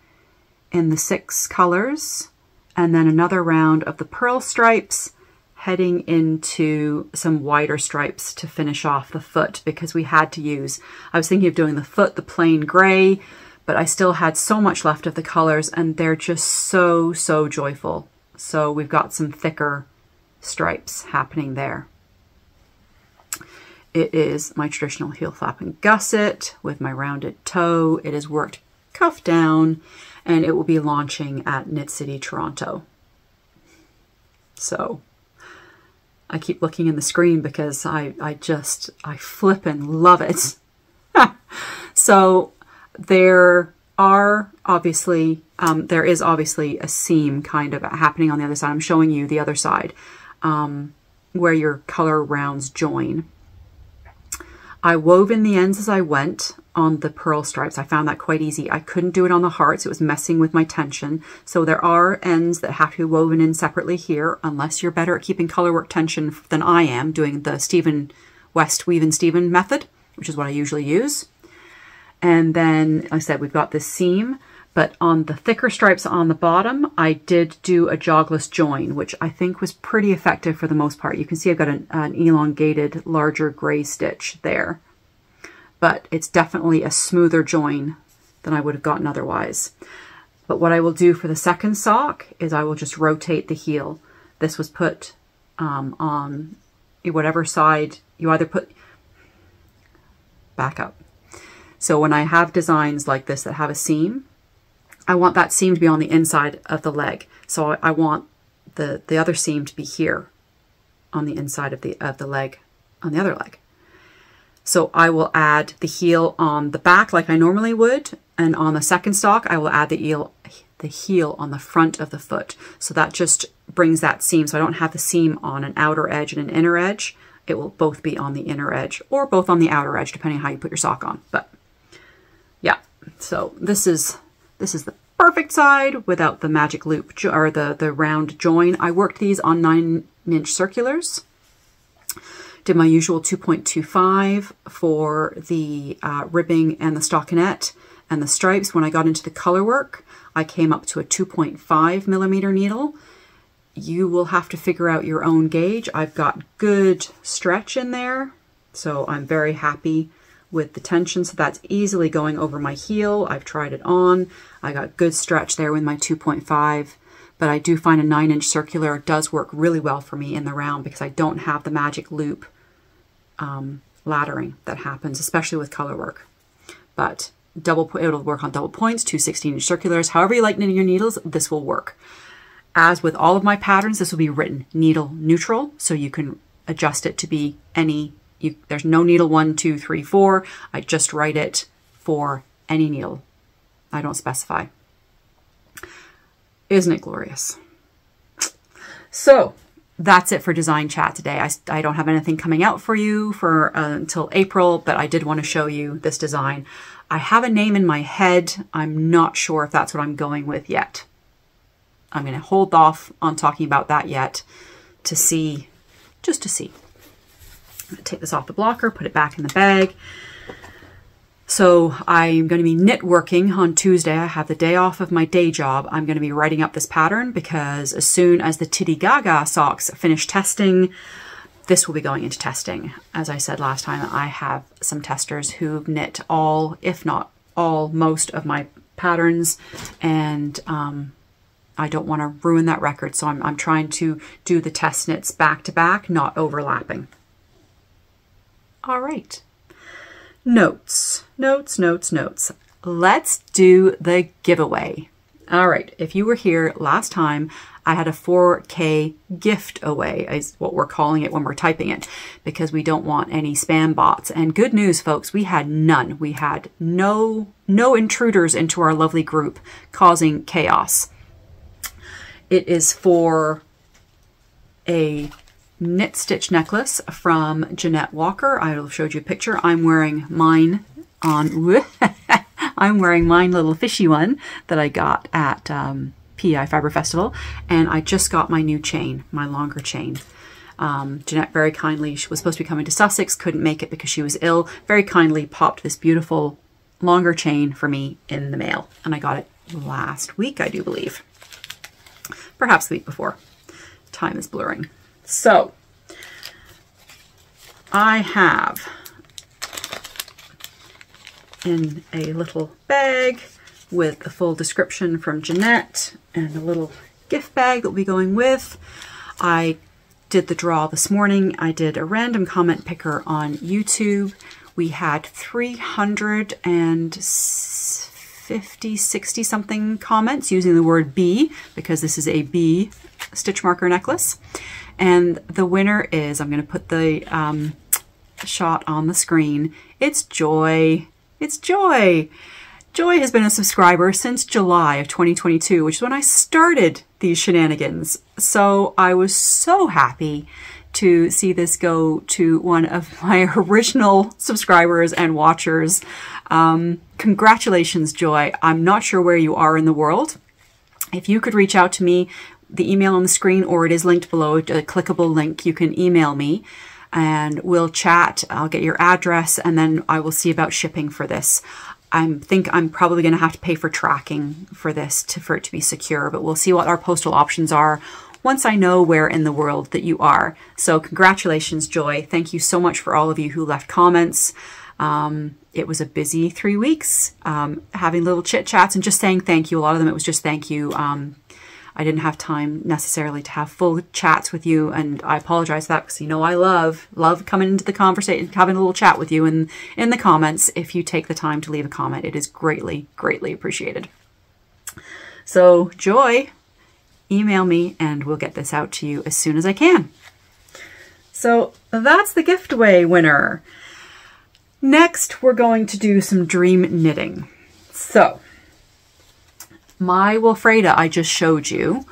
in the six colors and then another round of the purl stripes heading into some wider stripes to finish off the foot because we had to use, I was thinking of doing the foot, the plain gray, but I still had so much left of the colors and they're just so, so joyful. So we've got some thicker stripes happening there. It is my traditional heel flap and gusset with my rounded toe. It is worked cuff down and it will be launching at Knit City Toronto. So I keep looking in the screen because I, I just, I flip and love it. so there are obviously, um, there is obviously a seam kind of happening on the other side. I'm showing you the other side um, where your color rounds join. I wove in the ends as I went on the purl stripes. I found that quite easy. I couldn't do it on the hearts. It was messing with my tension. So there are ends that have to be woven in separately here, unless you're better at keeping color work tension than I am, doing the Stephen West Weave and Stephen method, which is what I usually use. And then, like I said, we've got this seam, but on the thicker stripes on the bottom, I did do a jogless join, which I think was pretty effective for the most part. You can see I've got an, an elongated, larger gray stitch there but it's definitely a smoother join than I would have gotten otherwise. But what I will do for the second sock is I will just rotate the heel. This was put um, on whatever side you either put, back up. So when I have designs like this that have a seam, I want that seam to be on the inside of the leg. So I want the, the other seam to be here on the inside of the, of the leg, on the other leg. So I will add the heel on the back like I normally would. And on the second stock, I will add the heel, the heel on the front of the foot. So that just brings that seam. So I don't have the seam on an outer edge and an inner edge. It will both be on the inner edge or both on the outer edge, depending on how you put your sock on. But yeah, so this is, this is the perfect side without the magic loop or the, the round join. I worked these on nine inch circulars. Did my usual 2.25 for the uh, ribbing and the stockinette and the stripes. When I got into the color work, I came up to a 2.5 millimeter needle. You will have to figure out your own gauge. I've got good stretch in there, so I'm very happy with the tension. So that's easily going over my heel. I've tried it on. I got good stretch there with my 2.5 but I do find a 9 inch circular does work really well for me in the round because I don't have the magic loop um, laddering that happens, especially with color work. But double it'll work on double points, two 16 inch circulars, however you like knitting your needles, this will work. As with all of my patterns, this will be written needle neutral, so you can adjust it to be any, you, there's no needle one, two, three, four. I just write it for any needle. I don't specify. Isn't it glorious? So that's it for design chat today. I, I don't have anything coming out for you for uh, until April, but I did want to show you this design. I have a name in my head. I'm not sure if that's what I'm going with yet. I'm going to hold off on talking about that yet to see, just to see. Take this off the blocker, put it back in the bag. So I'm going to be knit working on Tuesday. I have the day off of my day job. I'm going to be writing up this pattern because as soon as the Tittygaga socks finish testing, this will be going into testing. As I said last time, I have some testers who've knit all, if not all, most of my patterns and um, I don't want to ruin that record. So I'm, I'm trying to do the test knits back to back, not overlapping. All right. Notes, notes, notes, notes. Let's do the giveaway. All right, if you were here last time, I had a 4K gift away, is what we're calling it when we're typing it, because we don't want any spam bots. And good news, folks, we had none. We had no, no intruders into our lovely group causing chaos. It is for a knit stitch necklace from Jeanette Walker. I showed you a picture. I'm wearing mine on, I'm wearing mine little fishy one that I got at um, PEI Fiber Festival. And I just got my new chain, my longer chain. Um, Jeanette very kindly, she was supposed to be coming to Sussex, couldn't make it because she was ill, very kindly popped this beautiful longer chain for me in the mail. And I got it last week, I do believe. Perhaps the week before. Time is blurring. So I have in a little bag with a full description from Jeanette and a little gift bag that we'll be going with. I did the draw this morning. I did a random comment picker on YouTube. We had 350, 60 something comments using the word bee because this is a bee stitch marker necklace. And the winner is, I'm going to put the um, shot on the screen. It's Joy. It's Joy. Joy has been a subscriber since July of 2022, which is when I started these shenanigans. So I was so happy to see this go to one of my original subscribers and watchers. Um, congratulations, Joy. I'm not sure where you are in the world. If you could reach out to me the email on the screen or it is linked below, a clickable link. You can email me and we'll chat. I'll get your address and then I will see about shipping for this. I think I'm probably going to have to pay for tracking for this to, for it to be secure, but we'll see what our postal options are once I know where in the world that you are. So congratulations, Joy. Thank you so much for all of you who left comments. Um, it was a busy three weeks, um, having little chit chats and just saying thank you. A lot of them, it was just thank you. Um, I didn't have time necessarily to have full chats with you, and I apologize for that because you know I love love coming into the conversation, having a little chat with you in in the comments. If you take the time to leave a comment, it is greatly greatly appreciated. So Joy, email me and we'll get this out to you as soon as I can. So that's the giveaway winner. Next, we're going to do some dream knitting. So my Wilfreda I just showed you.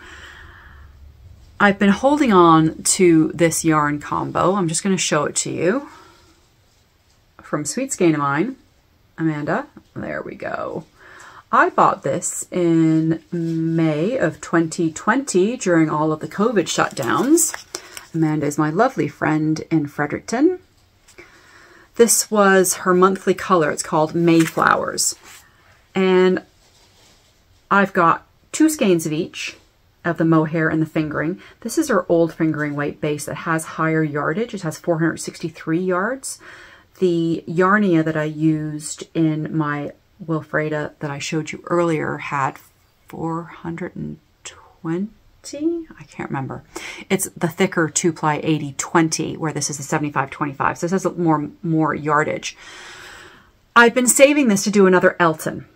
I've been holding on to this yarn combo. I'm just going to show it to you. From Sweet Skein of Mine, Amanda. There we go. I bought this in May of 2020 during all of the COVID shutdowns. Amanda is my lovely friend in Fredericton. This was her monthly color. It's called Mayflowers. And I've got two skeins of each of the mohair and the fingering. This is our old fingering weight base that has higher yardage. It has 463 yards. The Yarnia that I used in my Wilfreda that I showed you earlier had 420. I can't remember. It's the thicker two ply 80 20 where this is the 75 25. So this has more more yardage. I've been saving this to do another Elton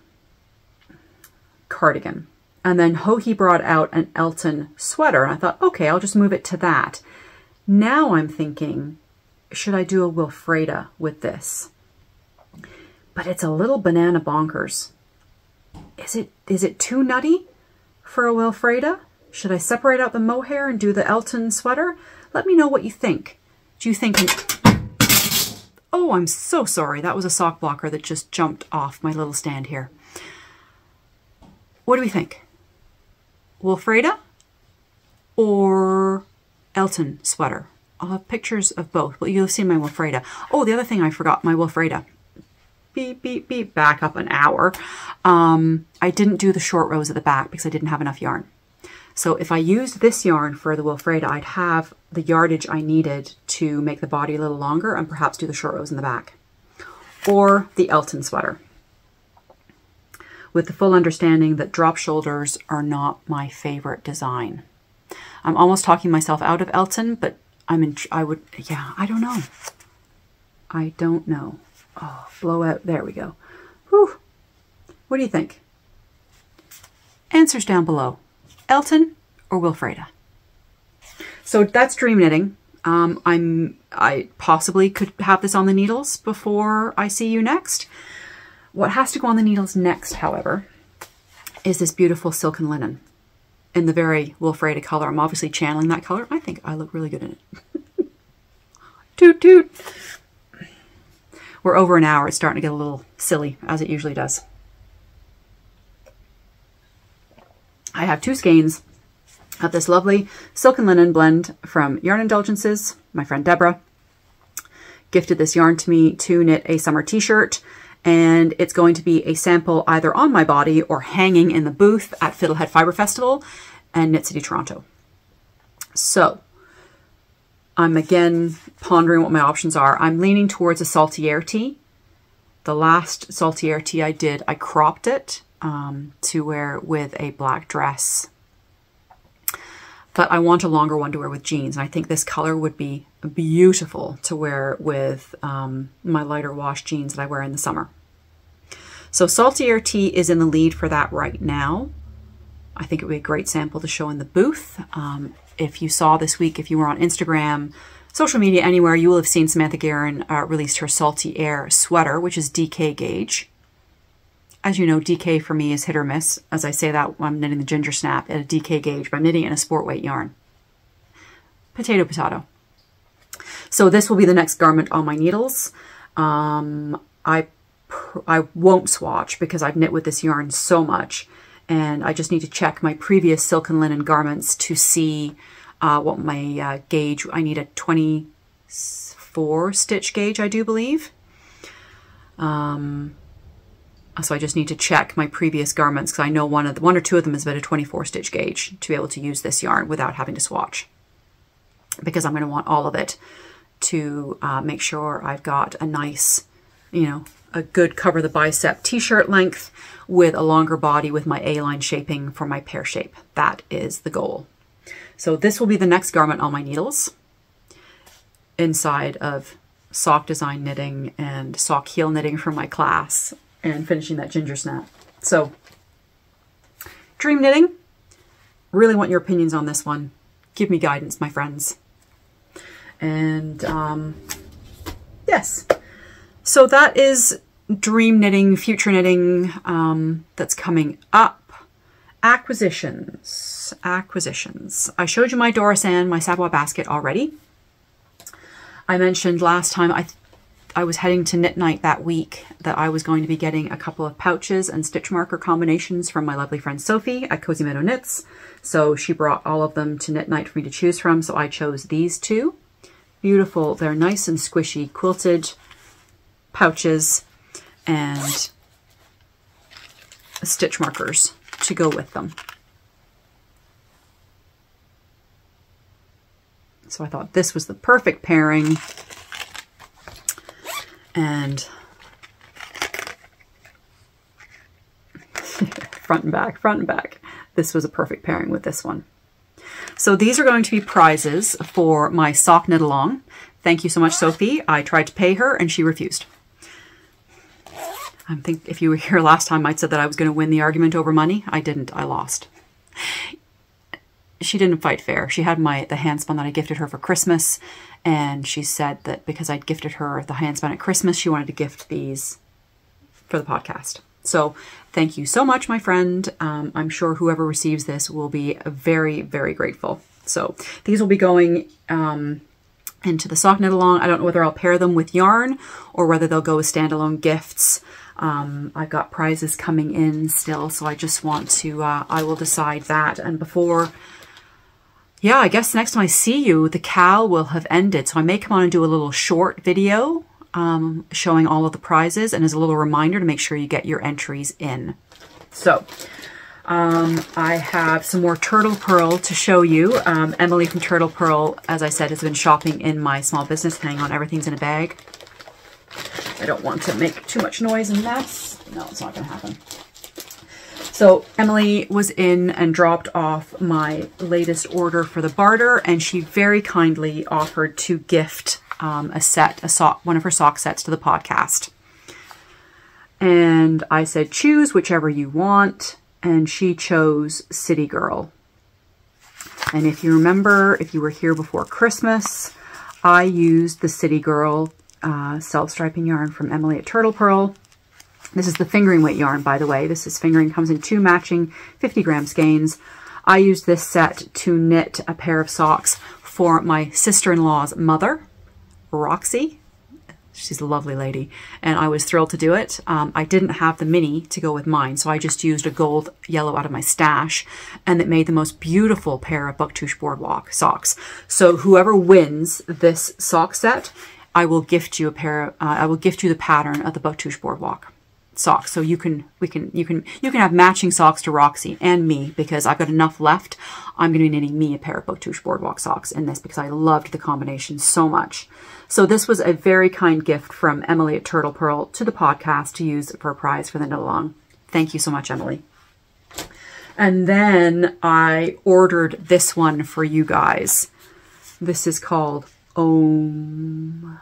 cardigan. And then Joji brought out an Elton sweater. I thought, okay, I'll just move it to that. Now I'm thinking, should I do a Wilfreda with this? But it's a little banana bonkers. Is it is it too nutty for a Wilfreda? Should I separate out the mohair and do the Elton sweater? Let me know what you think. Do you think... Oh, I'm so sorry. That was a sock blocker that just jumped off my little stand here. What do we think? Wilfreda or Elton sweater? I'll have pictures of both. Well, you'll see my Wilfreda. Oh, the other thing I forgot, my Wilfreda. Beep, beep, beep, back up an hour. Um, I didn't do the short rows at the back because I didn't have enough yarn. So if I used this yarn for the Wilfreda, I'd have the yardage I needed to make the body a little longer and perhaps do the short rows in the back. Or the Elton sweater with the full understanding that drop shoulders are not my favorite design. I'm almost talking myself out of Elton, but I'm in, I would, yeah, I don't know. I don't know. Oh, blow out, there we go. Whew. What do you think? Answers down below. Elton or Wilfreda? So that's dream knitting. Um, I'm, I possibly could have this on the needles before I see you next. What has to go on the needles next, however, is this beautiful silken linen in the very Wilfreda color. I'm obviously channeling that color. I think I look really good in it. toot toot. We're over an hour. It's starting to get a little silly, as it usually does. I have two skeins of this lovely silken linen blend from Yarn Indulgences. My friend Deborah gifted this yarn to me to knit a summer t-shirt and it's going to be a sample either on my body or hanging in the booth at Fiddlehead Fiber Festival and Knit City Toronto. So I'm again pondering what my options are. I'm leaning towards a Saltier tee. The last Saltier tee I did, I cropped it um, to wear with a black dress. But I want a longer one to wear with jeans. And I think this color would be beautiful to wear with um, my lighter wash jeans that I wear in the summer. So Saltier Tee is in the lead for that right now. I think it would be a great sample to show in the booth. Um, if you saw this week, if you were on Instagram, social media, anywhere, you will have seen Samantha Guerin uh, released her Salty Air sweater, which is DK gauge. As you know, DK for me is hit or miss. As I say that I'm knitting the Gingersnap at a DK gauge, I'm knitting in a sport weight yarn. Potato, potato. So this will be the next garment on my needles. Um, I, I won't swatch because I've knit with this yarn so much and I just need to check my previous silk and linen garments to see uh, what my uh, gauge, I need a 24 stitch gauge, I do believe. Um, so I just need to check my previous garments because I know one of the, one or two of them is about a 24 stitch gauge to be able to use this yarn without having to swatch because I'm going to want all of it to uh, make sure I've got a nice, you know, a good cover the bicep t-shirt length with a longer body with my A-line shaping for my pear shape. That is the goal. So this will be the next garment on my needles inside of sock design knitting and sock heel knitting for my class and finishing that Gingersnap. So dream knitting, really want your opinions on this one. Give me guidance, my friends. And um, yes, so that is dream knitting, future knitting um, that's coming up. Acquisitions, acquisitions. I showed you my Doris Ann, my Savoy basket already. I mentioned last time I, I was heading to Knit Night that week that I was going to be getting a couple of pouches and stitch marker combinations from my lovely friend Sophie at Cozy Meadow Knits. So she brought all of them to Knit Night for me to choose from. So I chose these two. Beautiful. They're nice and squishy quilted pouches and stitch markers to go with them. So I thought this was the perfect pairing. And front and back, front and back. This was a perfect pairing with this one. So these are going to be prizes for my sock knit along. Thank you so much, Sophie. I tried to pay her and she refused. I think if you were here last time, I'd said that I was going to win the argument over money. I didn't. I lost. She didn't fight fair. She had my the handspun that I gifted her for Christmas, and she said that because I'd gifted her the handspun at Christmas, she wanted to gift these for the podcast. So thank you so much, my friend. Um, I'm sure whoever receives this will be very, very grateful. So these will be going um, into the sock knit along. I don't know whether I'll pair them with yarn or whether they'll go as standalone gifts. Um, I've got prizes coming in still, so I just want to, uh, I will decide that. And before, yeah, I guess the next time I see you, the KAL will have ended. So I may come on and do a little short video um, showing all of the prizes and as a little reminder to make sure you get your entries in. So um, I have some more Turtle Purl to show you. Um, Emily from Turtle Purl, as I said, has been shopping in my small business. Hang on, everything's in a bag. I don't want to make too much noise and mess. No, it's not going to happen. So Emily was in and dropped off my latest order for the barter, and she very kindly offered to gift um, a set, a sock, one of her sock sets to the podcast. And I said, choose whichever you want. And she chose City Girl. And if you remember, if you were here before Christmas, I used the City Girl uh, self-striping yarn from Emily at Turtle Purl. This is the fingering weight yarn, by the way. This is fingering, comes in two matching 50 gram skeins. I used this set to knit a pair of socks for my sister-in-law's mother. Roxy. She's a lovely lady, and I was thrilled to do it. Um, I didn't have the mini to go with mine, so I just used a gold yellow out of my stash, and it made the most beautiful pair of Bouctouche Boardwalk socks. So whoever wins this sock set, I will gift you a pair. Uh, I will gift you the pattern of the Bouctouche Boardwalk socks. So you can, we can, you can, you can have matching socks to Roxy and me because I've got enough left. I'm going to be knitting me a pair of Bouctouche Boardwalk socks in this because I loved the combination so much. So this was a very kind gift from Emily at Turtle Purl to the podcast to use for a prize for the knit along. Thank you so much, Emily. And then I ordered this one for you guys. This is called Om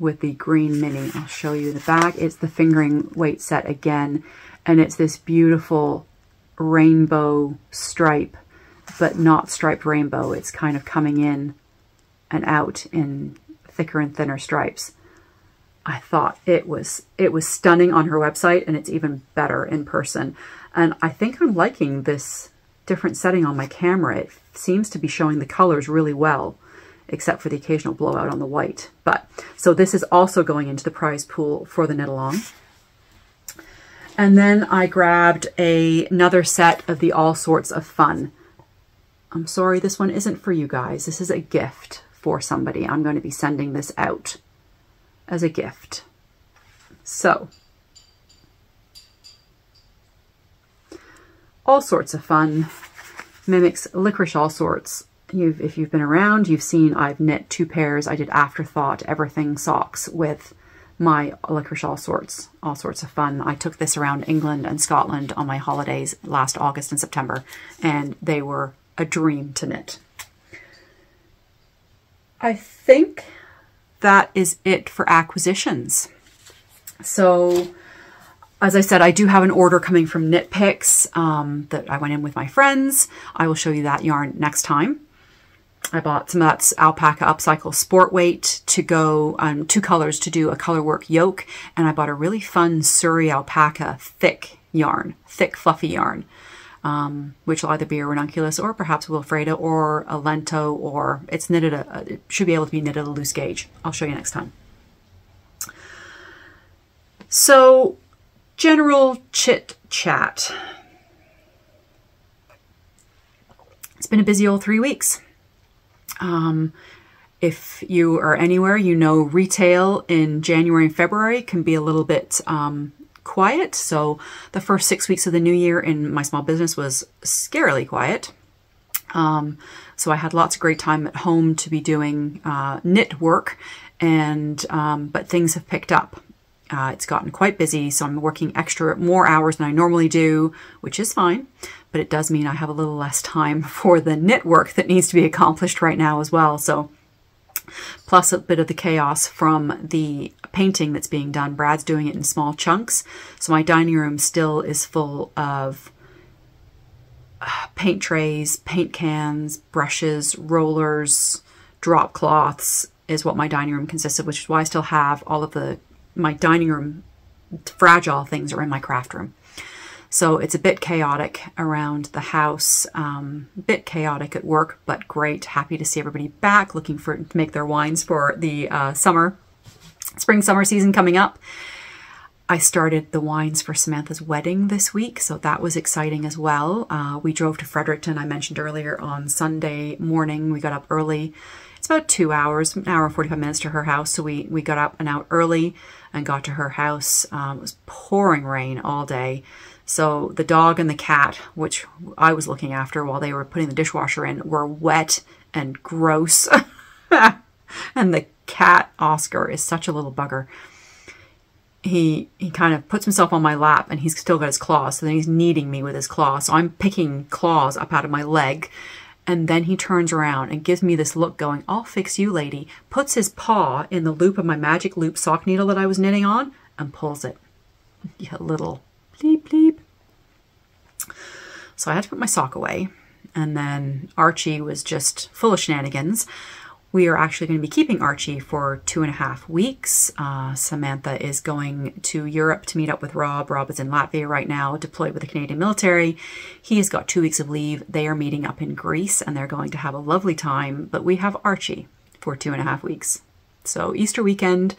with the green mini. I'll show you the back. It's the fingering weight set again, and it's this beautiful rainbow stripe, but not striped rainbow. It's kind of coming in and out in thicker and thinner stripes. I thought it was it was stunning on her website and it's even better in person. And I think I'm liking this different setting on my camera. It seems to be showing the colors really well, except for the occasional blowout on the white. But so this is also going into the prize pool for the knit along. And then I grabbed a, another set of the All Sorts of Fun. I'm sorry, this one isn't for you guys. This is a gift for somebody. I'm going to be sending this out as a gift. So, all sorts of fun. Mimics licorice all sorts. You've, if you've been around, you've seen I've knit two pairs. I did Afterthought Everything socks with my licorice all sorts, all sorts of fun. I took this around England and Scotland on my holidays last August and September, and they were a dream to knit. I think that is it for acquisitions. So as I said, I do have an order coming from Knit Picks um, that I went in with my friends. I will show you that yarn next time. I bought some of that alpaca upcycle sport weight to go um, two colors to do a color work yoke. And I bought a really fun Suri alpaca thick yarn, thick fluffy yarn, um, which will either be a ranunculus or perhaps Wilfreda or a lento or it's knitted, a, it should be able to be knitted a loose gauge. I'll show you next time. So general chit chat. It's been a busy old three weeks. Um, if you are anywhere, you know retail in January and February can be a little bit um, quiet. So the first six weeks of the new year in my small business was scarily quiet. Um, so I had lots of great time at home to be doing uh, knit work, and um, but things have picked up. Uh, it's gotten quite busy, so I'm working extra more hours than I normally do, which is fine, but it does mean I have a little less time for the knit work that needs to be accomplished right now as well. So plus a bit of the chaos from the painting that's being done. Brad's doing it in small chunks, so my dining room still is full of uh, paint trays, paint cans, brushes, rollers, drop cloths is what my dining room consists of, which is why I still have all of the my dining room fragile things are in my craft room. So it's a bit chaotic around the house, um, bit chaotic at work, but great. Happy to see everybody back, looking for to make their wines for the uh, summer, spring summer season coming up. I started the wines for Samantha's wedding this week, so that was exciting as well. Uh, we drove to Fredericton, I mentioned earlier, on Sunday morning. We got up early. It's about two hours, an hour and 45 minutes to her house, so we, we got up and out early and got to her house. Um, it was pouring rain all day. So the dog and the cat, which I was looking after while they were putting the dishwasher in, were wet and gross. and the cat, Oscar, is such a little bugger. He he kind of puts himself on my lap and he's still got his claws. So then he's kneading me with his claws. So I'm picking claws up out of my leg and then he turns around and gives me this look going, I'll fix you, lady. Puts his paw in the loop of my magic loop sock needle that I was knitting on and pulls it. You little bleep bleep. So I had to put my sock away. And then Archie was just full of shenanigans. We are actually going to be keeping Archie for two and a half weeks. Uh, Samantha is going to Europe to meet up with Rob. Rob is in Latvia right now, deployed with the Canadian military. He has got two weeks of leave. They are meeting up in Greece and they're going to have a lovely time. But we have Archie for two and a half weeks. So Easter weekend,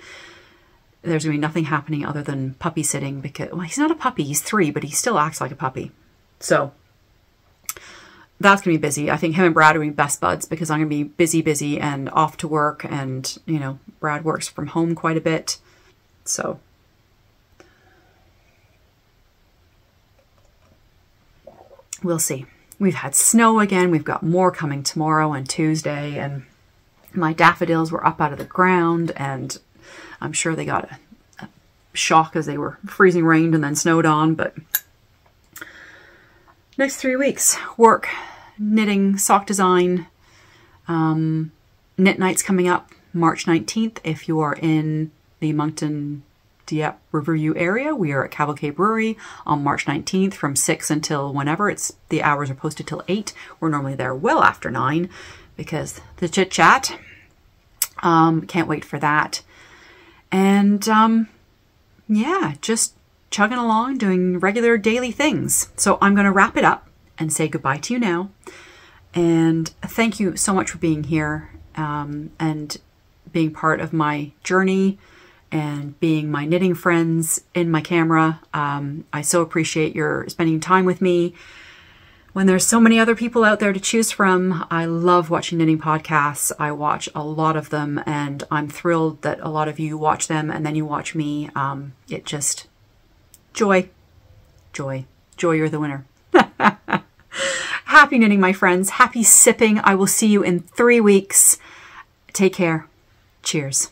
there's going to be nothing happening other than puppy sitting because, well, he's not a puppy. He's three, but he still acts like a puppy. So that's going to be busy. I think him and Brad are to be best buds because I'm going to be busy, busy and off to work. And, you know, Brad works from home quite a bit. So. We'll see. We've had snow again. We've got more coming tomorrow and Tuesday. And my daffodils were up out of the ground. And I'm sure they got a, a shock as they were freezing rained and then snowed on. But next three weeks, work, knitting, sock design, um, knit nights coming up March 19th. If you are in the Moncton Dieppe Riverview area, we are at Cavalcade Brewery on March 19th from 6 until whenever. It's The hours are posted till 8. We're normally there well after 9 because the chit chat. Um, can't wait for that. And um, yeah, just chugging along, doing regular daily things. So I'm going to wrap it up and say goodbye to you now. And thank you so much for being here um, and being part of my journey and being my knitting friends in my camera. Um, I so appreciate your spending time with me. When there's so many other people out there to choose from, I love watching knitting podcasts. I watch a lot of them, and I'm thrilled that a lot of you watch them and then you watch me. Um, it just joy, joy, joy. You're the winner. Happy knitting, my friends. Happy sipping. I will see you in three weeks. Take care. Cheers.